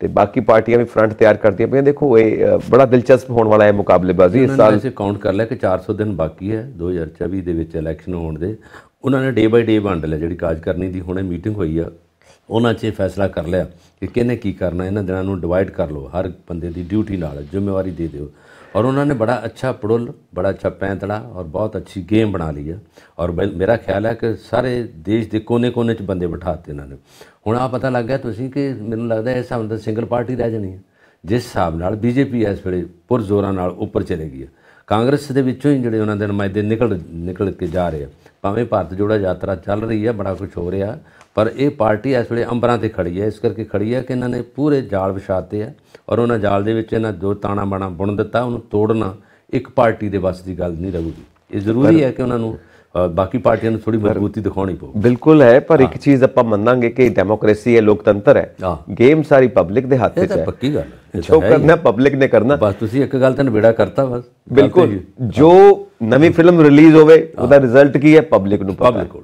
ਤੇ ਬਾਕੀ ਪਾਰਟੀਆਂ ਵੀ ਫਰੰਟ ਤਿਆਰ ਕਰਦੀਆਂ ਪਈਆਂ। ਦੇਖੋ ਇਹ ਬੜਾ ਦਿਲਚਸਪ ਹੋਣ ਵਾਲਾ ਹੈ ਮੁਕਾਬਲੇਬਾਜ਼ੀ ਇਸ ਸਾਲ। ਅਸੀਂ ਕਾਊਂਟ ਕਰ ਲਿਆ ਕਿ 400 ਦਿਨ ਬਾਕੀ ਹੈ 2024 ਦੇ ਵਿੱਚ ਇਲੈਕਸ਼ਨ ਹੋਣ ਦੇ। ਉਹਨਾਂ ਨੇ ਡੇ ਬਾਈ ਡੇ ਵੰਡ ਲਿਆ, ਜਿਹੜੀ ਕਾਰਜਕਰਨੀ ਦੀ ਹੁਣੇ ਮੀਟਿੰਗ ਹੋਈ ਆ, ਉਹਨਾਂ 'ਚ ਇਹ ਫੈਸਲਾ ਕਰ ਲਿਆ ਕਿ ਕਿਹਨੇ ਕੀ ਕਰਨਾ, ਇਹਨਾਂ ਦਿਨਾਂ ਨੂੰ ਡਿਵਾਈਡ ਕਰ ਲਓ, ਹਰ ਬੰਦੇ ਦੀ ਡਿਊਟੀ ਨਾਲ ਜ਼ਿੰਮੇਵਾਰੀ ਦੇ ਦਿਓ। ਔਰ ਉਹਨਾਂ ਨੇ ਬੜਾ ਅੱਛਾ ਪੜੁੱਲ, ਬੜਾ ਅੱਛਾ ਪੈਂਤੜਾ ਔਰ ਬਹੁਤ ਅੱਛੀ ਗੇਮ ਬਣਾ ਲਈ ਹੈ ਔਰ ਬਲ- ਮੇਰਾ ਖਿਆਲ ਹੈ ਕਿ ਸਾਰੇ ਦੇਸ਼ ਦੇ ਕੋਨੇ-ਕੋਨੇ 'ਚ ਬੰਦੇ ਬਿਠਾਤੇ ਇਹਨਾਂ ਨੇ। ਹੁਣ ਆ ਪਤਾ ਲੱਗ ਗਿਆ ਤੁਸੀਂ ਕਿ ਮੈਨੂੰ ਲੱਗਦਾ ਇਸ ਹਿਸਾਬ ਨਾਲ ਸਿੰਗਲ ਪਾਰਟੀ ਰਹਿ ਜਾਣੀ ਹੈ ਜਿਸ ਹਿਸਾਬ ਨਾਲ ਬੀਜੇਪੀ ਇਸ ਵੇਲੇ ਪੁਰ ਜ਼ੋਰਾਂ ਨਾਲ ਉੱਪਰ ਚਲੇ ਗਈ ਹੈ ਕਾਂਗਰਸ ਦੇ ਵਿੱਚੋਂ ਹੀ ਜਿਹੜੇ ਉਹਨਾਂ ਦੇ ਨੁਮਾਇੰਦੇ ਨਿਕਲ ਨਿਕਲ ਕੇ ਜਾ ਰਹੇ ਆ। ਭਾਵੇਂ ਭਾਰਤ ਜੋੜਾ ਯਾਤਰਾ ਚੱਲ ਰਹੀ ਹੈ ਬੜਾ ਕੁਝ ਹੋ ਰਿਹਾ। ਪਰ ਇਹ ਪਾਰਟੀ ਇਸ ਵੇਲੇ ਅੰਬਰਾਂ ਤੇ ਖੜੀ ਹੈ। ਇਸ ਕਰਕੇ ਖੜੀ ਹੈ ਕਿ ਇਹਨਾਂ ਨੇ ਪੂਰੇ ਜਾਲ ਵਿਛਾਤੇ ਆ ਔਰ ਉਹਨਾਂ ਜਾਲ ਦੇ ਵਿੱਚ ਇਹਨਾਂ ਜੋ ਤਾਣਾ ਬਾਣਾ ਬੁਣ ਦਿੱਤਾ ਉਹਨੂੰ ਤੋੜਨਾ ਇੱਕ ਪਾਰਟੀ ਦੇ ਵੱਸ ਦੀ ਗੱਲ ਨਹੀਂ ਰਹੂਗੀ। ਇਹ ਜ਼ਰੂਰੀ ਹੈ ਕਿ ਉਹਨਾਂ ਨੂੰ ਬਾਕੀ ਪਾਰਟੀਆਂ ਨੂੰ ਥੋੜੀ ਮਜ਼ਬੂਤੀ ਦਿਖਾਉਣੀ ਪਊ। ਬਿਲਕੁਲ ਹੈ ਪਰ ਇੱਕ ਚੀਜ਼ ਆਪਾਂ ਮੰਨਾਂਗੇ ਕਿ ਡੈਮੋਕ੍ਰੇਸੀ ਹੈ ਲੋਕਤੰਤਰ ਹੈ। ਗੇਮ ਸਾਰੀ ਪਬਲਿਕ ਦੇ ਹੱਥ ਤਾਂ ਹੈ। ਪੱਕੀ ਗੱਲ ਜੋ ਕਰਨਾ ਪਬਲਿਕ ਨੇ ਕਰਨਾ। ਬਸ ਤੁਸੀਂ ਇੱਕ ਗੱਲ ਤਾਂ ਨਿਬੇੜਾ ਕਰਤਾ ਬਸ। ਬਿਲਕੁਲ। ਜੋ ਨਵੀਂ ਫਿਲਮ ਰਿਲੀਜ਼ ਹੋਵੇ ਉਹਦਾ ਰਿਜ਼ਲਟ ਕੀ ਹੈ? ਪਬਲਿਕ ਨੂੰ ਪਤਾ ਕੋਲ।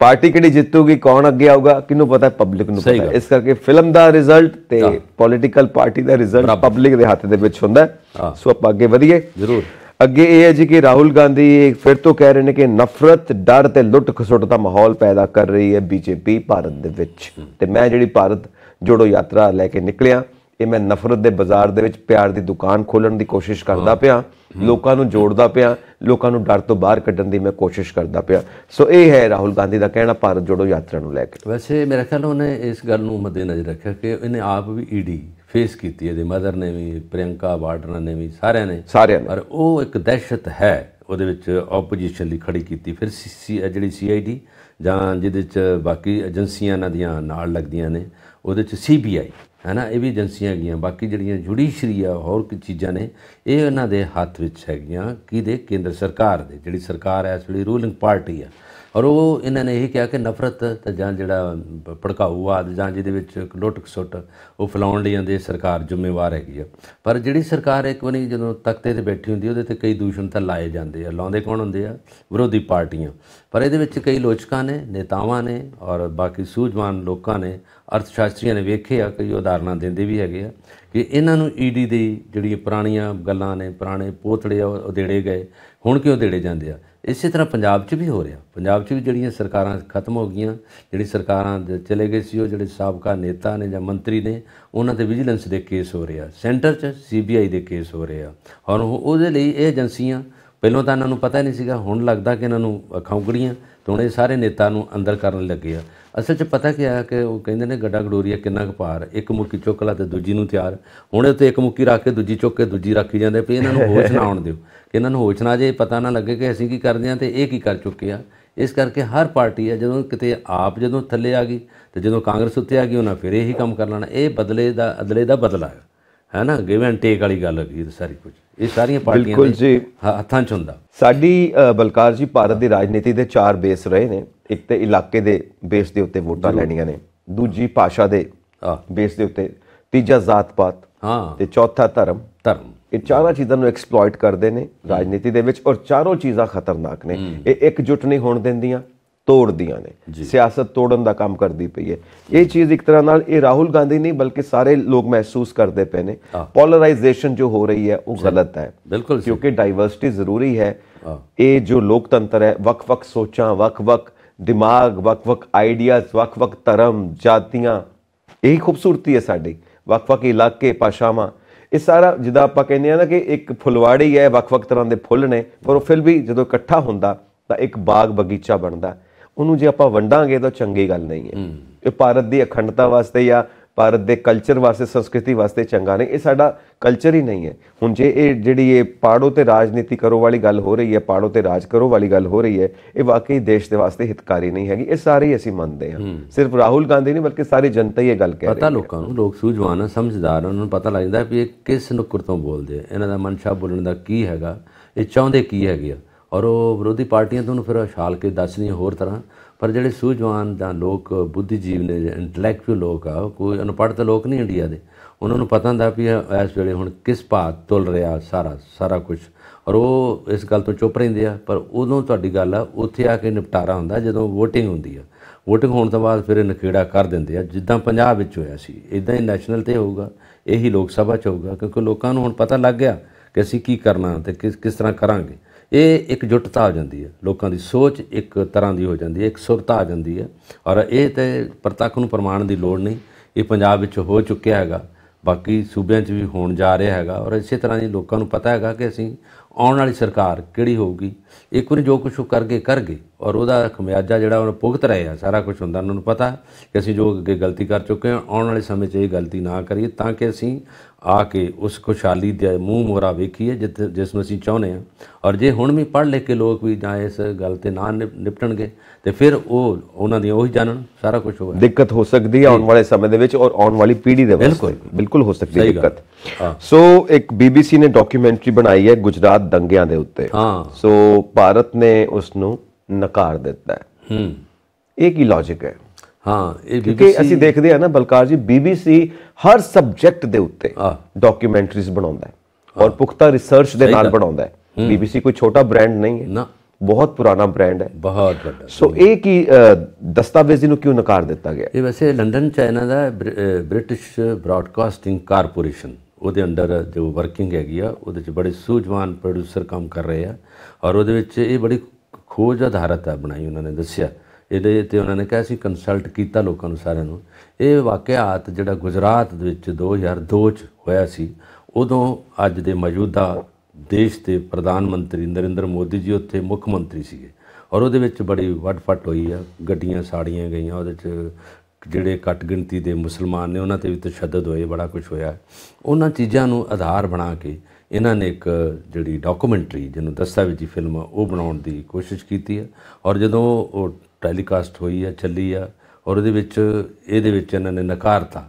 ਪਾਰਟੀ ਕਿਹੜੀ ਜਿੱਤੂਗੀ ਕੌਣ ਅੱਗੇ ਆਊਗਾ ਕਿਹਨੂੰ ਪਤਾ ਹੈ? ਪਬਲਿਕ ਨੂੰ ਪਤਾ ਇਸ ਕਰਕੇ ਫਿਲਮ ਦਾ ਰਿਜ਼ਲਟ ਤੇ ਪੋਲੀਟੀਕਲ ਪਾਰਟੀ ਦਾ ਰਿਜ਼ਲਟ ਪਬਲਿਕ ਦੇ ਹੱਥ ਦੇ ਵਿੱਚ ਹੁੰਦਾ ਸੋ ਆਪਾਂ ਅੱਗੇ ਵਧੀਏ। ਜ਼ਰੂਰ। ਅੱਗੇ ਇਹ ਹੈ ਜੀ ਕਿ ਰਾਹੁਲ ਗਾਂਧੀ ਫਿਰ ਤੋਂ ਕਹਿ ਰਹੇ ਨੇ ਕਿ ਨਫ਼ਰਤ ਡਰ ਤੇ ਲੁੱਟ ਖਸੁੱਟ ਦਾ ਮਾਹੌਲ ਪੈਦਾ ਕਰ ਰਹੀ ਹੈ ਬੀਜੇਪੀ ਭਾਰਤ ਦੇ ਵਿੱਚ। ਤੇ ਮੈਂ ਜਿਹੜੀ ਭਾਰਤ ਜੋੜੋ ਯਾਤਰਾ ਲੈ ਕੇ ਨਿਕਲਿਆ ਇਹ ਮੈਂ ਨਫ਼ਰਤ ਦੇ ਬਾਜ਼ਾਰ ਦੇ ਵਿੱਚ ਪਿਆਰ ਦੀ ਦੁਕਾਨ ਖੋਲਣ ਦੀ ਕੋਸ਼ਿਸ਼ ਕਰਦਾ ਪਿਆ ਲੋਕਾਂ ਨੂੰ ਜੋੜਦਾ ਪਿਆ ਲੋਕਾਂ ਨੂੰ ਡਰ ਤੋਂ ਬਾਹਰ ਕੱਢਣ ਦੀ ਮੈਂ ਕੋਸ਼ਿਸ਼ ਕਰਦਾ ਪਿਆ। ਸੋ ਇਹ ਹੈ ਰਾਹੁਲ ਗਾਂਧੀ ਦਾ ਕਹਿਣਾ ਭਾਰਤ ਜੋੜੋ ਯਾਤਰਾ ਨੂੰ ਲੈ ਕੇ। ਵੈਸੇ ਮੇਰੇ ਖਿਆਲ ਉਹਨੇ ਇਸ ਗੱਲ ਨੂੰ ਮੱਦੇਨਜ਼ਰ ਰੱਖਿਆ ਕਿ ਇਹਨੇ ਆਪ ਵੀ ਈਡੀ ਫੇਸ ਕੀਤੀ ਇਹਦੇ ਮਦਰ ਨੇ ਵੀ ਪ੍ਰਿਯੰਕਾ ਵਾਡਰਾ ਨੇ ਵੀ ਸਾਰਿਆਂ ਨੇ। ਸਾਰਿਆਂ ਨੇ। ਪਰ ਉਹ ਇੱਕ ਦਹਿਸ਼ਤ ਹੈ ਉਹਦੇ ਵਿੱਚ ਆਪੋਜੀਸ਼ਨ ਲਈ ਖੜੀ ਕੀਤੀ। ਫਿਰ ਸੀ- ਜਿਹੜੀ ਸੀਆਈਡੀ ਜਾਂ ਜਿਹਦੇ ਚ ਬਾਕੀ ਏਜੰਸੀਆਂ ਇਹਨਾਂ ਦੀਆਂ ਨਾਲ ਲੱਗਦੀਆਂ ਨੇ ਉਹਦੇ ਚ ਸੀਬੀਆਈ ਹੈ ਨਾ ਇਹ ਵੀ ਏਜੰਸੀਆਂ ਹੈਗੀਆਂ। ਬਾਕੀ ਜਿਹੜੀਆਂ ਜੁਡੀਸ਼ਰੀ ਆ ਹੋਰ ਕੀ ਚੀਜ਼ਾਂ ਨੇ ਇਹ ਇਹਨਾਂ ਦੇ ਹੱਥ ਵਿੱਚ ਹੈਗੀਆਂ ਕਿਹਦੇ? ਕੇਂਦਰ ਸਰਕਾਰ ਦੇ। ਜਿਹੜੀ ਸਰਕਾਰ ਹੈ ਇਸ ਵੇਲੇ ਰੂਲਿੰਗ ਪਾਰਟੀ ਆ। ਔਰ ਉਹ ਇਹਨਾਂ ਨੇ ਇਹ ਕਿਹਾ ਕਿ ਨਫ਼ਰਤ ਤੇ ਜਾਂ ਜਿਹੜਾ ਭੜਕਾਊਵਾਦ ਜਾਂ ਜਿਹਦੇ ਵਿੱਚ ਲੁੱਟ ਖਸੁੱਟ, ਉਹ ਫੈਲਾਉਣ ਲਈ ਜਾਂਦੇ ਸਰਕਾਰ ਜ਼ਿੰਮੇਵਾਰ ਹੈਗੀ ਆ। ਪਰ ਜਿਹੜੀ ਸਰਕਾਰ ਇੱਕ ਵਾਰੀ ਜਦੋਂ ਤਖਤੇ ਤੇ ਬੈਠੀ ਹੁੰਦੀ ਉਹਦੇ ਤੇ ਕਈ ਦੂਸ਼ਣ ਤਾਂ ਲਾਏ ਜਾਂਦੇ ਆ। ਲਾਉਂਦੇ ਕੌਣ ਹੁੰਦੇ ਆ? ਵਿਰੋਧੀ ਪਾਰਟੀਆਂ। ਪਰ ਇਹਦੇ ਵਿੱਚ ਕਈ ਲੋਚਕਾਂ ਨੇ, ਨੇਤਾਵਾਂ ਨੇ ਔਰ ਬਾਕੀ ਸੂਝਵਾਨ ਲੋਕਾਂ ਨੇ, ਅਰਥਸ਼ਾਸਤਰੀਆਂ ਨੇ ਵੇਖੇ ਆ, ਕਈ ਉਦਾਹਰਨਾਂ ਦਿੰਦੇ ਵੀ ਹੈਗੇ ਆ ਕਿ ਇਹਨਾਂ ਨੂੰ ਈਡੀ ਦੀ ਜਿਹੜੀਆਂ ਪੁਰਾਣੀਆਂ ਗੱਲਾਂ ਨੇ, ਪੁਰਾਣੇ ਪੋਤੜੇ ਆ, ਉਹ ਉਧੇੜੇ ਗਏ। ਹੁਣ ਕਿਉਂ ਉਧੇੜੇ ਜਾਂਦੇ ਆ? ਇਸੇ ਤਰ੍ਹਾਂ ਪੰਜਾਬ 'ਚ ਵੀ ਹੋ ਰਿਹਾ। ਪੰਜਾਬ 'ਚ ਵੀ ਜਿਹੜੀਆਂ ਸਰਕਾਰਾਂ ਖਤਮ ਹੋ ਗਈਆਂ, ਜਿਹੜੀ ਸਰਕਾਰਾਂ ਚਲੇ ਗਏ ਸੀ, ਉਹ ਜਿਹੜੇ ਸਾਬਕਾ ਨੇਤਾ ਨੇ ਜਾਂ ਮੰਤਰੀ ਨੇ, ਉਹਨਾਂ ਤੇ ਵਿਜੀਲੈਂਸ ਦੇ ਕੇਸ ਹੋ ਰਿਹਾ। ਸੈਂਟਰ 'ਚ ਸੀਬੀਆਈ ਦੇ ਕੇਸ ਹੋ ਰਹੇ। ਆ ਔਰ ਉਹ- ਉਹਦੇ ਲਈ ਇਹ ਏਜੰਸੀਆਂ ਪਹਿਲਾਂ ਤਾਂ ਇਹਨਾਂ ਨੂੰ ਪਤਾ ਹੀ ਨਹੀਂ ਸੀਗਾ, ਹੁਣ ਲੱਗਦਾ ਕਿ ਇਹਨਾਂ ਨੂੰ ਖੌਂਕੜੀਆਂ ਤੇ ਹੁਣ ਇਹ ਸਾਰੇ ਨੇਤਾ ਨੂੰ ਅੰਦਰ ਕਰਨ ਲੱਗੇ ਆ। ਅਸਲ 'ਚ ਪਤਾ ਕੀ ਆ ਕਿ ਉਹ ਕਹਿੰਦੇ ਨੇ ਗੱਡਾ ਗਡੋਰੀਆ ਕਿੰਨਾ ਕੁ ਪਾਰ ਇੱਕ ਮੁੱਕੀ ਚੁੱਕ ਲਾ ਤੇ ਦੂਜੀ ਨੂੰ ਤਿਆਰ। ਹੁਣ ਇਹ ਤੇ ਇੱਕ ਮੁੱਕੀ ਰੱਖ ਕੇ ਦੂਜੀ ਚੁੱਕ ਕੇ ਦੂਜੀ ਰੱਖੀ ਜਾਂਦੇ, ਵੀ ਇਹਨਾਂ ਨੂੰ ਹੋਸ਼ ਨਾ ਆਉਣ ਦਿਓ। ਕਿ ਇਹਨਾਂ ਨੂੰ ਹੋਸ਼ ਨਾ ਜੇ ਪਤਾ ਨਾ ਲੱਗੇ ਕਿ ਅਸੀਂ ਕੀ ਕਰਦੇ ਹਾਂ ਤੇ ਇਹ ਕੀ ਕਰ ਚੁੱਕੇ ਆ। ਇਸ ਕਰਕੇ ਹਰ ਪਾਰਟੀ ਆ, ਜਦੋਂ ਕਿਤੇ ਆਪ ਜਦੋਂ ਥੱਲੇ ਆ ਗਈ ਤੇ ਜਦੋਂ ਕਾਂਗਰਸ ਉੱਤੇ ਆ ਗਈ, ਉਹਨਾਂ ਫਿਰ ਇਹੀ ਕੰਮ ਕਰ ਲੈਣਾ। ਇਹ ਬਦਲੇ ਦਾ, ਅਦਲੇ ਦਾ ਬਦਲਾ ਹੈ ਹੈ ਨਾ? ਗਿਵ ਐਂਡ ਟੇਕ ਵਾਲੀ ਗੱਲ ਹੈਗੀ ਇਹ ਸਾਰੀ ਕੁਝ। ਇਹ ਸਾਰੀਆਂ ਪਾਰਟੀਆਂ ਬਿਲਕੁਲ ਦੇ ਜੀ ਹੱਥਾਂ 'ਚ ਹੁੰਦਾ। ਸਾਡੀ ਬਲਕਾਰ ਜੀ ਭਾਰਤ ਦੀ ਰਾਜਨੀਤੀ ਦੇ ਚਾਰ ਬੇਸ ਰਹੇ ਨੇ। ਇੱਕ ਤੇ ਇਲਾਕੇ ਦੇ ਬੇਸ ਦੇ ਉੱਤੇ ਵੋਟਾਂ ਲੈਣੀਆਂ ਨੇ। ਦੂਜੀ ਭਾਸ਼ਾ ਦੇ ਬੇਸ ਦੇ ਉੱਤੇ। ਤੀਜਾ ਜ਼ਾਤ ਪਾਤ ਹਾਂ। ਤੇ ਚੌਥਾ ਧਰਮ। ਧਰਮ। ਇਹ ਚਾਰਾਂ ਚੀਜ਼ਾਂ ਨੂੰ ਐਕਸਪਲੋਇਟ ਕਰਦੇ ਨੇ ਰਾਜਨੀਤੀ ਦੇ ਵਿੱਚ ਔਰ ਚਾਰੋਂ ਚੀਜ਼ਾਂ ਖਤਰਨਾਕ ਨੇ। ਇਹ ਇਕਜੁੱਟ ਨਹੀਂ ਹੋਣ ਦਿੰਦੀਆਂ। ਤੋੜਦੀਆਂ ਨੇ ਸਿਆਸਤ ਤੋੜਨ ਦਾ ਕੰਮ ਕਰਦੀ ਪਈ ਹੈ। ਇਹ ਚੀਜ਼ ਇੱਕ ਤਰ੍ਹਾਂ ਨਾਲ ਇਹ ਰਾਹੁਲ ਗਾਂਧੀ ਨਹੀਂ ਬਲਕਿ ਸਾਰੇ ਲੋਕ ਮਹਿਸੂਸ ਕਰਦੇ ਪਏ ਨੇ। ਪੋਲਰਾਈਜੇਸ਼ਨ ਜੋ ਹੋ ਰਹੀ ਹੈ ਉਹ ਗਲਤ ਹੈ। ਬਿਲਕੁਲ। ਕਿਉਂਕਿ ਡਾਈਵਰਸਿਟੀ ਜ਼ਰੂਰੀ ਹੈ। ਹਾਂ। ਇਹ ਜੋ ਲੋਕਤੰਤਰ ਹੈ ਵੱਖ-ਵੱਖ ਸੋਚਾਂ ਵੱਖ-ਵੱਖ ਦਿਮਾਗ ਵੱਖ-ਵੱਖ ਆਈਡੀਆਜ਼ ਵੱਖ-ਵੱਖ ਧਰਮ ਜਾਤੀਆਂ ਇਹੀ ਖੂਬਸੂਰਤੀ ਹੈ ਸਾਡੀ। ਵੱਖ-ਵੱਖ ਇਲਾਕੇ ਭਾਸ਼ਾਵਾਂ ਇਹ ਸਾਰਾ ਜਿੱਦਾਂ ਆਪਾਂ ਕਹਿੰਦੇ ਆ ਨਾ ਕਿ ਇੱਕ ਫੁਲਵਾੜੀ ਹੈ ਵੱਖ-ਵੱਖ ਤਰ੍ਹਾਂ ਦੇ ਫੁੱਲ ਨੇ ਪਰ ਉਹ ਫਿਰ ਵੀ ਜਦੋਂ ਇਕੱਠਾ ਹੁੰਦਾ ਤਾਂ ਇੱਕ ਬਾਗ ਬਗੀਚਾ ਬਣਦਾ। ਉਹਨੂੰ ਜੇ ਆਪਾਂ ਵੰਡਾਂਗੇ ਤਾਂ ਚੰਗੀ ਗੱਲ ਨਹੀਂ ਹੈ। ਇਹ ਭਾਰਤ ਦੀ ਅਖੰਡਤਾ ਵਾਸਤੇ ਜਾਂ ਭਾਰਤ ਦੇ ਕਲਚਰ ਵਾਸਤੇ ਸੰਸਕ੍ਰਿਤੀ ਵਾਸਤੇ ਚੰਗਾ ਨਹੀਂ ਇਹ ਸਾਡਾ ਕਲਚਰ ਹੀ ਨਹੀਂ ਹੈ। ਹੁਣ ਜੇ ਇਹ ਜਿਹੜੀ ਇਹ ਪਾੜੋ ਤੇ ਰਾਜਨੀਤੀ ਕਰੋ ਵਾਲੀ ਗੱਲ ਹੋ ਰਹੀ ਹੈ ਪਾੜੋ ਤੇ ਰਾਜ ਕਰੋ ਵਾਲੀ ਗੱਲ ਹੋ ਰਹੀ ਹੈ ਇਹ ਵਾਕਈ ਦੇਸ਼ ਦੇ ਵਾਸਤੇ ਹਿਤਕਾਰੀ ਨਹੀਂ ਹੈਗੀ ਇਹ ਸਾਰੇ ਹੀ ਅਸੀਂ ਮੰਨਦੇ ਹਾਂ। ਸਿਰਫ ਰਾਹੁਲ ਗਾਂਧੀ ਨਹੀਂ ਬਲਕਿ ਸਾਰੀ ਜਨਤਾ ਹੀ ਇਹ ਗੱਲ ਕਹਿ ਰਹੀ ਪਤਾ ਲੋਕਾਂ ਨੂੰ ਲੋਕ ਸੂਝਵਾਨ ਸਮਝਦਾਰ ਉਹਨਾਂ ਨੂੰ ਪਤਾ ਲੱਗਦਾ ਵੀ ਇਹ ਕਿਸ ਨੁੱਕਰ ਤੋਂ ਬੋਲਦੇ ਆ। ਇਹਨਾਂ ਦਾ ਮਨਸ਼ਾ ਬੋਲਣ ਦਾ ਕੀ ਹੈਗਾ ਇਹ ਚਾਹੁੰਦੇ ਕੀ ਹੈਗੇ ਆ। ਔਰ ਉਹ ਵਿਰੋਧੀ ਪਾਰਟੀਆਂ ਤੋਂ ਫਿਰ ਛਾਲ ਕੇ ਦੱਸਦੀਆਂ ਹੋਰ ਤਰ੍ਹਾਂ। ਪਰ ਜਿਹੜੇ ਸੂਝਵਾਨ ਜਾਂ ਲੋਕ, ਬੁੱਧੀਜੀਵ ਨੇ ਇੰਟੈਲੈਕਚੁਅਲ ਲੋਕ ਆ ਕੋਈ ਅਨਪੜ੍ਹ ਤਾਂ ਲੋਕ ਨਹੀਂ ਇੰਡੀਆ ਦੇ। ਉਹਨਾਂ ਨੂੰ ਪਤਾ ਹੁੰਦਾ ਵੀ ਇਸ ਵੇਲੇ ਹੁਣ ਕਿਸ ਭਾਤ ਤੁਲ ਰਿਹਾ ਸਾਰਾ ਸਾਰਾ ਕੁਝ ਔਰ ਉਹ ਇਸ ਗੱਲ ਤੋਂ ਚੁੱਪ ਰਹਿੰਦੇ ਆ, ਪਰ ਉਦੋਂ ਤੁਹਾਡੀ ਗੱਲ ਆ, ਉੱਥੇ ਆ ਕੇ ਨਿਪਟਾਰਾ ਹੁੰਦਾ ਜਦੋਂ VOTING ਹੁੰਦੀ ਆ। VOTING ਹੋਣ ਤੋਂ ਬਾਅਦ ਫਿਰ ਇਹ ਨਖੇੜਾ ਕਰ ਦਿੰਦੇ ਆ, ਜਿੱਦਾਂ ਪੰਜਾਬ ਵਿੱਚ ਹੋਇਆ ਸੀ। ਇਦਾਂ ਹੀ ਨੈਸ਼ਨਲ ਤੇ ਹੋਊਗਾ, ਇਹੀ ਲੋਕ ਸਭਾ ਚ ਹੋਊਗਾ, ਕਿਉਂਕਿ ਲੋਕਾਂ ਨੂੰ ਹੁਣ ਪਤਾ ਲੱਗ ਗਿਆ ਕਿ ਅਸੀਂ ਕੀ ਕਰਨਾ ਤੇ ਕਿਸ ਕਿਸ ਤਰ੍ਹਾਂ ਕਰਾਂਗੇ। ਇਹ ਇੱਕ ਜੁਟਤਾ ਆ ਜਾਂਦੀ ਹੈ। ਲੋਕਾਂ ਦੀ ਸੋਚ ਇੱਕ ਤਰ੍ਹਾਂ ਦੀ ਹੋ ਜਾਂਦੀ ਹੈ, ਇੱਕ ਸੁਰਤਾ ਆ ਜਾਂਦੀ ਹੈ। ਔਰ ਇਹ ਤੇ ਪ੍ਰਤੱਖ ਨੂੰ ਪ੍ਰਮਾਣ ਦੀ ਲੋੜ ਨਹੀਂ। ਇਹ ਪੰਜਾਬ ਵਿੱਚ ਹੋ ਚੁੱਕਿਆ ਹੈਗਾ। ਬਾਕੀ ਸੂਬਿਆਂ 'ਚ ਵੀ ਹੋਣ ਜਾ ਰਿਹਾ ਹੈਗਾ। ਔਰ ਇਸੇ ਤਰ੍ਹਾਂ ਹੀ ਲੋਕਾਂ ਨੂੰ ਪਤਾ ਹੈਗਾ ਕਿ ਅਸੀਂ ਆਉਣ ਵਾਲੀ ਸਰਕਾਰ ਕਿਹੜੀ ਹੋਊਗੀ? ਇੱਕ ਵਾਰੀ ਜੋ ਕੁਝ ਉਹ ਕਰਗੇ ਕਰਗੇ। ਔਰ ਉਹਦਾ ਖਮਿਆਜਾ ਜਿਹੜਾ ਉਹ ਭੁਗਤ ਰਹੇ ਆ ਸਾਰਾ ਕੁਝ ਹੁੰਦਾ। ਉਹਨਾਂ ਨੂੰ ਪਤਾ ਕਿ ਅਸੀਂ ਜੋ ਅੱਗੇ ਗਲਤੀ ਕਰ ਚੁੱਕੇ ਹਾਂ ਆਉਣ ਵਾਲੇ ਸਮੇਂ 'ਚ ਇਹ ਗਲਤੀ ਨਾ ਕਰੀਏ ਤਾਂ ਕਿ ਅਸੀਂ ਆ ਕੇ ਉਸ ਖੁਸ਼ਹਾਲੀ ਦੇ ਮੂੰਹ ਮੋਰਾ ਵੇਖੀਏ ਜਿੱਥੇ ਜਿਸ ਨੂੰ ਅਸੀਂ ਚਾਹੁੰਦੇ ਹਾਂ। ਔਰ ਜੇ ਹੁਣ ਵੀ ਪੜ੍ਹ ਲਿਖ ਕੇ ਲੋਕ ਵੀ ਜਾਂ ਇਸ ਗੱਲ ਤੇ ਨਾ ਨਿਪ- ਨਿਪਟਣਗੇ ਤੇ ਫਿਰ ਉਹ ਉਹਨਾਂ ਦੀ ਉਹੀ ਜਾਣਨ ਸਾਰਾ ਕੁਝ ਹੋਇਆ। ਦਿੱਕਤ ਹੋ ਸਕਦੀ ਹੈ ਆਉਣ ਵਾਲੇ ਸਮੇਂ ਦੇ ਵਿੱਚ ਔਰ ਆਉਣ ਵਾਲੀ ਪੀੜ੍ਹੀ ਦੇ ਵਾਸਤੇ। ਬਿਲਕੁਲ। ਹੋ ਸਕਦੀ ਹੈ ਦਿੱਕਤ। ਸੋ ਇੱਕ ਬੀਬੀਸੀ ਨੇ ਡਾਕੂਮੈਂਟਰੀ ਬਣਾਈ ਹੈ ਗੁਜਰਾਤ ਦੰਗਿਆਂ ਦੇ ਉੱਤੇ। ਹਾਂ। ਸੋ ਭਾਰਤ ਨੇ ਉਸ ਨੂੰ ਨਕਾਰ ਦਿੱਤਾ ਹੈ। ਹੂੰ। ਇਹ ਕੀ ਲੌਜੀਕ ਹੈ? ਹਾਂ ਇਹ ਵੀ ਕਿਉਂਕਿ ਅਸੀਂ ਦੇਖਦੇ ਹਾਂ ਨਾ ਬਲਕਾਰ ਜੀ ਬੀਬੀਸੀ ਹਰ ਸਬਜੈਕਟ ਦੇ ਉੱਤੇ। ਡਾਕੂਮੈਂਟਰੀਜ਼ ਬਣਾਉਂਦਾ ਹੈ ਔਰ ਪੁਖਤਾ ਰਿਸਰਚ ਦੇ ਨਾਲ ਬਣਾਉਂਦਾ ਹੈ। ਬੀਬੀਸੀ ਕੋਈ ਛੋਟਾ ਬ੍ਰਾਂਡ ਨਹੀਂ ਹੈ। ਨਾ। ਬਹੁਤ ਪੁਰਾਣਾ ਬ੍ਰਾਂਡ ਹੈ। ਬਹੁਤ ਵੱਡਾ ਸੋ ਇਹ ਕੀ ਦਸਤਾਵੇਜ਼ੀ ਨੂੰ ਕਿਉਂ ਨਕਾਰ ਦਿੱਤਾ ਗਿਆ? ਇਹ ਵੈਸੇ ਲੰਡਨ ਚ ਇਹਨਾਂ ਦਾ ਬ੍ਰਿਟਿਸ਼ ਬ੍ਰਾਡਕਾਸਟਿੰਗ ਕਾਰਪੋਰੇਸ਼ਨ ਉਹਦੇ ਅੰਡਰ ਜੋ ਵਰਕਿੰਗ ਹੈਗੀ ਆ, ਉਹਦੇ ਚ ਬੜੇ ਸੂਝਵਾਨ ਪ੍ਰੋਡਿਊਸਰ ਕੰਮ ਕਰ ਰਹੇ ਆ ਔਰ ਉਹਦੇ ਵਿੱਚ ਇਹ ਬੜੀ ਖੋਜ ਆਧਾਰਿਤ ਆ ਬਣਾਈ ਉਹਨਾਂ ਨੇ ਦੱਸਿਆ। ਇਹਦੇ ਤੇ ਉਹਨਾਂ ਨੇ ਕਿਹਾ ਸੀ ਕੰਸਲਟ ਕੀਤਾ ਲੋਕਾਂ ਨੂੰ ਸਾਰਿਆਂ ਨੂੰ। ਇਹ ਵਾਕਿਆਤ ਜਿਹੜਾ ਗੁਜਰਾਤ ਦੇ ਵਿੱਚ 2002 ਚ ਹੋਇਆ ਸੀ, ਉਦੋਂ ਅੱਜ ਦੇ ਮੌਜੂਦਾ ਦੇਸ਼ ਦੇ ਪ੍ਰਧਾਨ ਮੰਤਰੀ ਨਰਿੰਦਰ ਮੋਦੀ ਜੀ ਉੱਥੇ ਮੁੱਖ ਮੰਤਰੀ ਸੀਗੇ। ਔਰ ਉਹਦੇ ਵਿੱਚ ਬੜੀ ਵੱਟ-ਫੱਟ ਹੋਈ ਆ, ਗੱਡੀਆਂ ਸਾੜੀਆਂ ਗਈਆਂ, ਉਹਦੇ 'ਚ ਜਿਹੜੇ ਘੱਟ ਗਿਣਤੀ ਦੇ ਮੁਸਲਮਾਨ ਨੇ ਉਹਨਾਂ ਤੇ ਵੀ ਤਸ਼ੱਦਦ ਹੋਏ ਬੜਾ ਕੁਝ ਹੋਇਆ। ਉਹਨਾਂ ਚੀਜ਼ਾਂ ਨੂੰ ਆਧਾਰ ਬਣਾ ਕੇ ਇਹਨਾਂ ਨੇ ਇੱਕ ਜਿਹੜੀ ਡਾਕੂਮੈਂਟਰੀ ਜਿਹਨੂੰ ਦਸਤਾਵੇਜ਼ੀ ਫਿਲਮ ਆ, ਉਹ ਬਣਾਉਣ ਦੀ ਕੋਸ਼ਿਸ਼ ਕੀਤੀ ਹੈ ਔਰ ਜਦੋਂ ਉਹ ਟੈਲੀਕਾਸਟ ਹੋਈ ਆ ਚੱਲੀ ਆ ਔਰ ਉਹਦੇ ਵਿੱਚ ਇਹਦੇ ਵਿੱਚ ਇਹਨਾਂ ਨੇ ਨਕਾਰਤਾ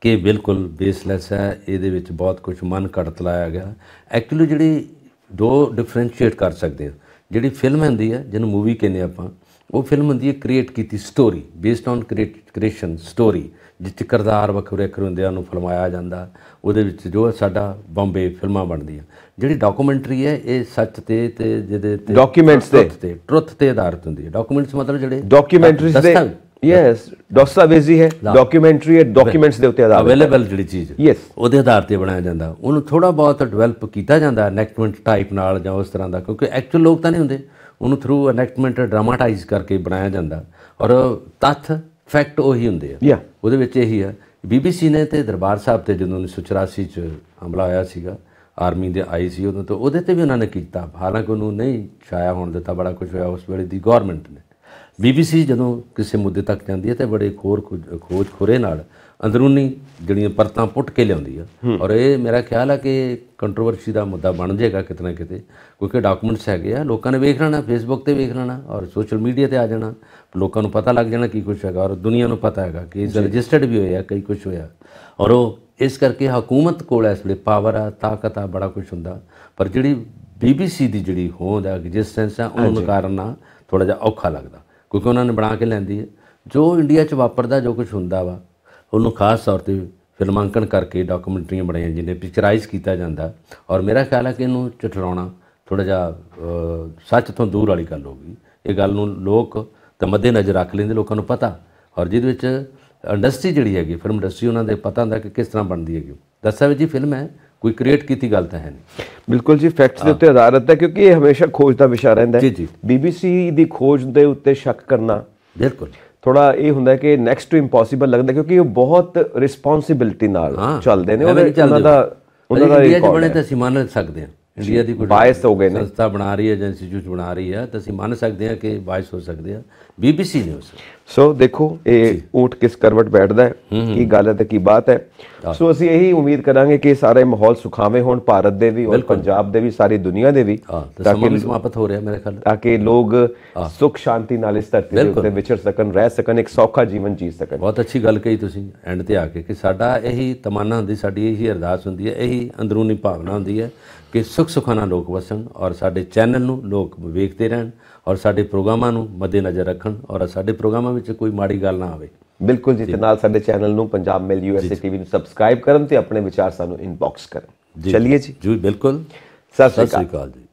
ਕਿ ਬਿਲਕੁਲ ਬੇਸਲੈਸ ਹੈ ਇਹਦੇ ਵਿੱਚ ਬਹੁਤ ਕੁਝ ਮਨ ਘੜਤ ਲਾਇਆ ਗਿਆ। ਐਕਚੁਅਲੀ ਜਿਹੜੀ ਦੋ ਡਿਫਰੈਂਸ਼ੀਏਟ ਕਰ ਸਕਦੇ ਹਾਂ ਜਿਹੜੀ ਫਿਲਮ ਹੁੰਦੀ ਹੈ ਜਿਹਨੂੰ ਮੂਵੀ ਕਹਿੰਦੇ ਆਪਾਂ ਉਹ ਫਿਲਮ ਹੁੰਦੀ ਹੈ ਕ੍ਰੀਏਟ ਕੀਤੀ story based on creation story 'ਚ ਕਿਰਦਾਰ ਵੱਖਰੇ ਵੱਖਰੇ ਹੁੰਦੇ ਆ ਉਹਨੂੰ ਫਿਲਮਾਇਆ ਜਾਂਦਾ। ਉਹਦੇ ਵਿੱਚ ਜੋ ਸਾਡਾ ਬੰਬੇ ਫਿਲਮਾਂ ਬਣਦੀਆਂ। ਜਿਹੜੀ ਡਾਕੂਮੈਂਟਰੀ ਹੈ ਇਹ ਸੱਚ ਤੇ ਤੇ ਜਿਹਦੇ ਤੇ Documents ਤੇ। ਟਰੁੱਥ ਤੇ ਆਧਾਰਿਤ ਹੁੰਦੀ ਹੈ। ਡਾਕੂਮੈਂਟਸ ਮਤਲਬ ਜਿਹੜੇ ਡਾਕੂਮੈਂਟਰੀਜ਼ ਦੇ। ਯੈਸ ਦਸਤਾਵੇਜ਼ੀ ਹੈ ਡਾਕੂਮੈਂਟਰੀ ਹੈ ਡਾਕੂਮੈਂਟਸ ਦੇ ਉੱਤੇ ਆਧਾਰਿਤ। ਅਵੇਲੇਬਲ ਜਿਹੜੀ ਚੀਜ਼। ਯੈਸ ਉਹਦੇ ਆਧਾਰ ਤੇ ਬਣਾਇਆ ਜਾਂਦਾ। ਉਹਨੂੰ ਥੋੜਾ ਬਹੁਤ ਡਿਵੈਲਪ ਕੀਤਾ ਜਾਂਦਾ ਐਨੈਕਟਮੈਂਟ ਟਾਈਪ ਨਾਲ ਜਾਂ ਉਸ ਤਰ੍ਹਾਂ ਦਾ ਕਿਉਂਕਿ ਐਕਚੁਅਲ ਲੋਕ ਤਾਂ ਨਹੀਂ ਹੁੰਦੇ। ਉਹਨੂੰ ਥਰੂ ਐਨੈਕਟਮੈਂਟ ਡਰਾਮਾਟਾਈਜ਼ ਕਰਕੇ ਬਣਾਇਆ ਜਾਂਦਾ। ਔਰ ਤੱਥ ਫੈਕਟ ਉਹੀ ਹੁੰਦੇ ਆ. ਉਹਦੇ ਵਿੱਚ ਇਹੀ ਆ। ਬੀਬੀਸੀ ਨੇ ਤੇ ਦਰਬਾਰ ਸਾਹਿਬ ਤੇ ਜਦੋਂ 1984 ਚ ਹਮਲਾ ਆਇਆ ਸੀਗਾ ਆਰਮੀ ਦੇ ਆਈ ਸੀ ਉਦੋਂ ਤੋਂ ਉਹਦੇ ਤੇ ਵੀ ਉਹਨਾਂ ਨੇ ਕੀਤਾ। ਹਾਲਾਂਕਿ ਉਹਨੂੰ ਨਹੀਂ ਛਾਇਆ ਹੋਣ ਦਿੱਤਾ ਬੜਾ ਕੁਝ ਹੋਇਆ ਉਸ ਵੇਲੇ ਦੀ ਗਵਰਨਮੈਂਟ ਨੇ। ਬੀਬੀਸੀ ਜਦੋਂ ਕਿਸੇ ਮੁੱਦੇ ਤੱਕ ਜਾਂਦੀ ਹੈ ਤੇ ਬੜੇ ਖੋਰ ਖੋਜ ਖੋਰੇ ਨਾਲ ਅੰਦਰੂਨੀ ਜਿਹੜੀਆਂ ਪਰਤਾਂ ਪੁੱਟ ਕੇ ਲਿਆਉਂਦੀ ਆ। ਔਰ ਇਹ ਮੇਰਾ ਖਿਆਲ ਹੈ ਕਿ ਕੰਟਰੋਵਰਸੀ ਦਾ ਮੁੱਦਾ ਬਣ ਜਾਏਗਾ ਕਿਤੇ ਨਾ ਕਿਤੇ ਕਿਉਂਕਿ ਡਾਕੂਮੈਂਟਸ ਹੈਗੇ ਆ ਲੋਕਾਂ ਨੇ ਵੇਖ ਲੈਣਾ ਫੇਸਬੁੱਕ ਤੇ ਵੇਖ ਲੈਣਾ ਔਰ ਸੋਸ਼ਲ ਮੀਡੀਆ ਤੇ ਆ ਜਾਣਾ। ਲੋਕਾਂ ਨੂੰ ਪਤਾ ਲੱਗ ਜਾਣਾ ਕੀ ਕੁਝ ਹੈਗਾ ਔਰ ਦੁਨੀਆ ਨੂੰ ਪਤਾ ਹੈਗਾ ਕਿ ਇਸ ਰਜਿਸਟਰਡ ਵੀ ਹੋਇਆ ਕਈ ਕੁਝ ਹੋਇਆ। ਔਰ ਉਹ ਇਸ ਕਰਕੇ ਹਕੂਮਤ ਕੋਲ ਇਸ ਵੇਲੇ ਪਾਵਰ ਆ ਤਾਕਤ ਆ ਬੜਾ ਕੁਝ ਹੁੰਦਾ। ਪਰ ਜਿਹੜੀ ਬੀਬੀਸੀ ਦੀ ਜਿਹੜੀ ਹੋਂਦ ਹੈ ਐਗਜ਼ਿਸਟੈਂਸ ਹੈ ਉਹਨੂੰ ਨਕਾਰਨਾ ਥੋੜਾ ਜਿਹਾ ਔਖਾ ਲੱਗਦਾ ਕਿਉਂਕਿ ਉਹਨਾਂ ਨੇ ਬਣਾ ਕੇ ਲੈਂਦੀ ਹੈ ਜੋ ਇੰਡੀਆ 'ਚ ਵਾਪਰਦਾ ਜੋ ਕੁਝ ਹੁੰਦਾ ਵਾ ਉਹਨੂੰ ਖਾਸ ਤੌਰ ਤੇ ਫਿਲਮਾਂਕਣ ਕਰਕੇ ਡਾਕੂਮੈਂਟਰੀਆਂ ਬਣਾਈਆਂ ਜਿਹਨੇ ਪਿਕਚਰਾਈਜ਼ ਕੀਤਾ ਜਾਂਦਾ। ਔਰ ਮੇਰਾ ਖਿਆਲ ਹੈ ਕਿ ਇਹਨੂੰ ਚਟੜਾਉਣਾ ਥੋੜਾ ਜਿਹਾ ਸੱਚ ਤੋਂ ਦੂਰ ਵਾਲੀ ਗੱਲ ਹੋਗੀ ਇਹ ਗੱਲ ਨੂੰ ਲੋਕ ਤਾਂ ਮੱਦੇ ਨਜ਼ਰ ਰੱਖ ਲੈਂਦੇ ਲੋਕਾਂ ਨੂੰ ਪਤਾ। ਔਰ ਜਿਹਦੇ ਵਿੱਚ ਇੰਡਸਟਰੀ ਜਿਹੜੀ ਹੈਗੀ ਫਿਲਮ ਇੰਡਸਟਰੀ ਉਹਨਾਂ ਦੇ ਪਤਾ ਹੁੰਦਾ ਕਿ ਕਿਸ ਤਰ੍ਹਾਂ ਬਣਦੀ ਹੈਗੀ। ਦਸਤਾਵੇਜ਼ੀ ਫਿਲਮ ਹੈ ਕੋਈ ਕ੍ਰੀਏਟ ਕੀਤੀ ਗੱਲ ਤਾਂ ਹੈ ਨਹੀਂ। ਬਿਲਕੁਲ ਜੀ ਫੈਕਟਸ ਦੇ ਉੱਤੇ ਆਧਾਰਿਤ ਹੈ ਕਿਉਂਕਿ ਇਹ ਹਮੇਸ਼ਾ ਖੋਜ ਦਾ ਵਿਸ਼ਾ ਰਹਿੰਦਾ ਜੀ, ਹੈ ਜੀ। ਬੀਬੀਸੀ ਦੀ ਖੋਜ ਦੇ ਉੱਤੇ ਸ਼ੱਕ ਕਰਨਾ। ਬਿਲਕੁਲ। ਥੋੜਾ ਇਹ ਹੁੰਦਾ ਕਿ ਨੈਕਸਟ ਟੂ ਇੰਪੋਸੀਬਲ ਲੱਗਦਾ ਕਿਉਂਕਿ ਉਹ ਬਹੁਤ ਰਿਸਪੌਂਸਿਬਿਲਟੀ ਨਾਲ ਚੱਲਦੇ ਨੇ ਉਹਨਾਂ ਦਾ ਉਹਨਾਂ ਦਾ record ਬਣੇ। ਤਾਂ ਅਸੀਂ ਮੰਨ ਸਕਦੇ ਹਾਂ। ਇੰਡੀਆ ਦੀ ਕੋਈ Bias ਹੋ ਗਏ ਨੇ। ਸੰਸਥਾ ਬਣਾ ਰਹੀ ਹੈ ਜਾਂ ਇੰਸਟੀਚਿਊਟ ਬਣਾ ਰਹੀ ਹੈ ਤਾਂ ਅਸੀਂ ਮੰਨ ਸਕਦੇ ਹਾਂ ਕਿ ਬਾਇਸ ਹੋ ਸਕਦੇ ਆ। ਬੀਬੀਸੀ ਨਿਊਜ਼ ਸੋ ਦੇਖੋ ਇਹ ਊਂਟ ਕਿਸ ਕਰਵਟ ਬੈਠਦਾ ਹੈ ਕੀ ਗੱਲ ਹੈ ਤੇ ਕੀ ਬਾਤ ਹੈ। ਸੋ ਅਸੀਂ ਇਹੀ ਉਮੀਦ ਕਰਾਂਗੇ ਕਿ ਸਾਰੇ ਮਾਹੌਲ ਸੁਖਾਵੇਂ ਹੋਣ ਭਾਰਤ ਦੇ ਵੀ ਔਰ ਪੰਜਾਬ ਦੇ ਵੀ ਸਾਰੀ ਦੁਨੀਆ ਦੇ ਵੀ ਤੇ ਵੀ ਸਮਾਪਤ ਹੋ ਰਿਹਾ ਮੇਰੇ ਖਿਆਲ ਤਾਂ ਕਿ ਲੋਕ ਸੁਖ ਸ਼ਾਂਤੀ ਨਾਲ ਇਸ ਧਰਤੀ ਦੇ ਉੱਤੇ ਵਿਚਰ ਸਕਣ ਰਹਿ ਸਕਣ ਇੱਕ ਸੌਖਾ ਜੀਵਨ ਜੀ ਸਕਣ। ਬਹੁਤ ਅੱਛੀ ਗੱਲ ਕਹੀ ਤੁਸੀਂ ਐਂਡ ਤੇ ਆ ਕੇ ਕਿ ਸਾਡਾ ਇਹੀ ਤਮੰਨਾ ਹੁੰਦੀ ਸਾਡੀ ਇਹੀ ਅਰਦਾਸ ਹੁੰਦੀ ਹੈ ਇਹੀ ਅੰਦਰੂਨੀ ਭਾਵਨਾ ਹੁੰਦੀ ਹੈ ਕਿ ਸੁਖ ਸੁਖਾਨਾ ਲੋਕ ਵਸਣ ਔਰ ਸਾਡੇ ਚੈਨਲ ਨੂੰ ਲੋਕ ਵੇਖਦੇ ਰਹਿਣ ਔਰ ਸਾਡੇ ਪ੍ਰੋਗਰਾਮਾਂ ਨੂੰ ਮੱਦੇਨਜ਼ਰ ਰੱਖਣ ਔਰ ਸਾਡੇ ਪ੍ਰੋਗਰਾਮਾਂ ਵਿੱਚ ਕੋਈ ਮਾੜੀ ਗੱਲ ਨਾ ਆਵੇ। ਬਿਲਕੁਲ ਜੀ ਤੇ ਨਾਲ ਸਾਡੇ ਚੈਨਲ ਨੂੰ ਪੰਜਾਬ ਮਿਲ ਯੂਐਸਏ ਟੀਵੀ ਨੂੰ ਸਬਸਕ੍ਰਾਈਬ ਕਰਨ ਤੇ ਆਪਣੇ ਵਿਚਾਰ ਸਾਨੂੰ ਇਨਬਾਕਸ ਕਰਨ। ਚਲਿਏ ਜੀ। ਜੀ ਬਿਲਕੁਲ। ਸਤਿ ਸ਼੍ਰੀ ਅਕਾਲ ਜੀ।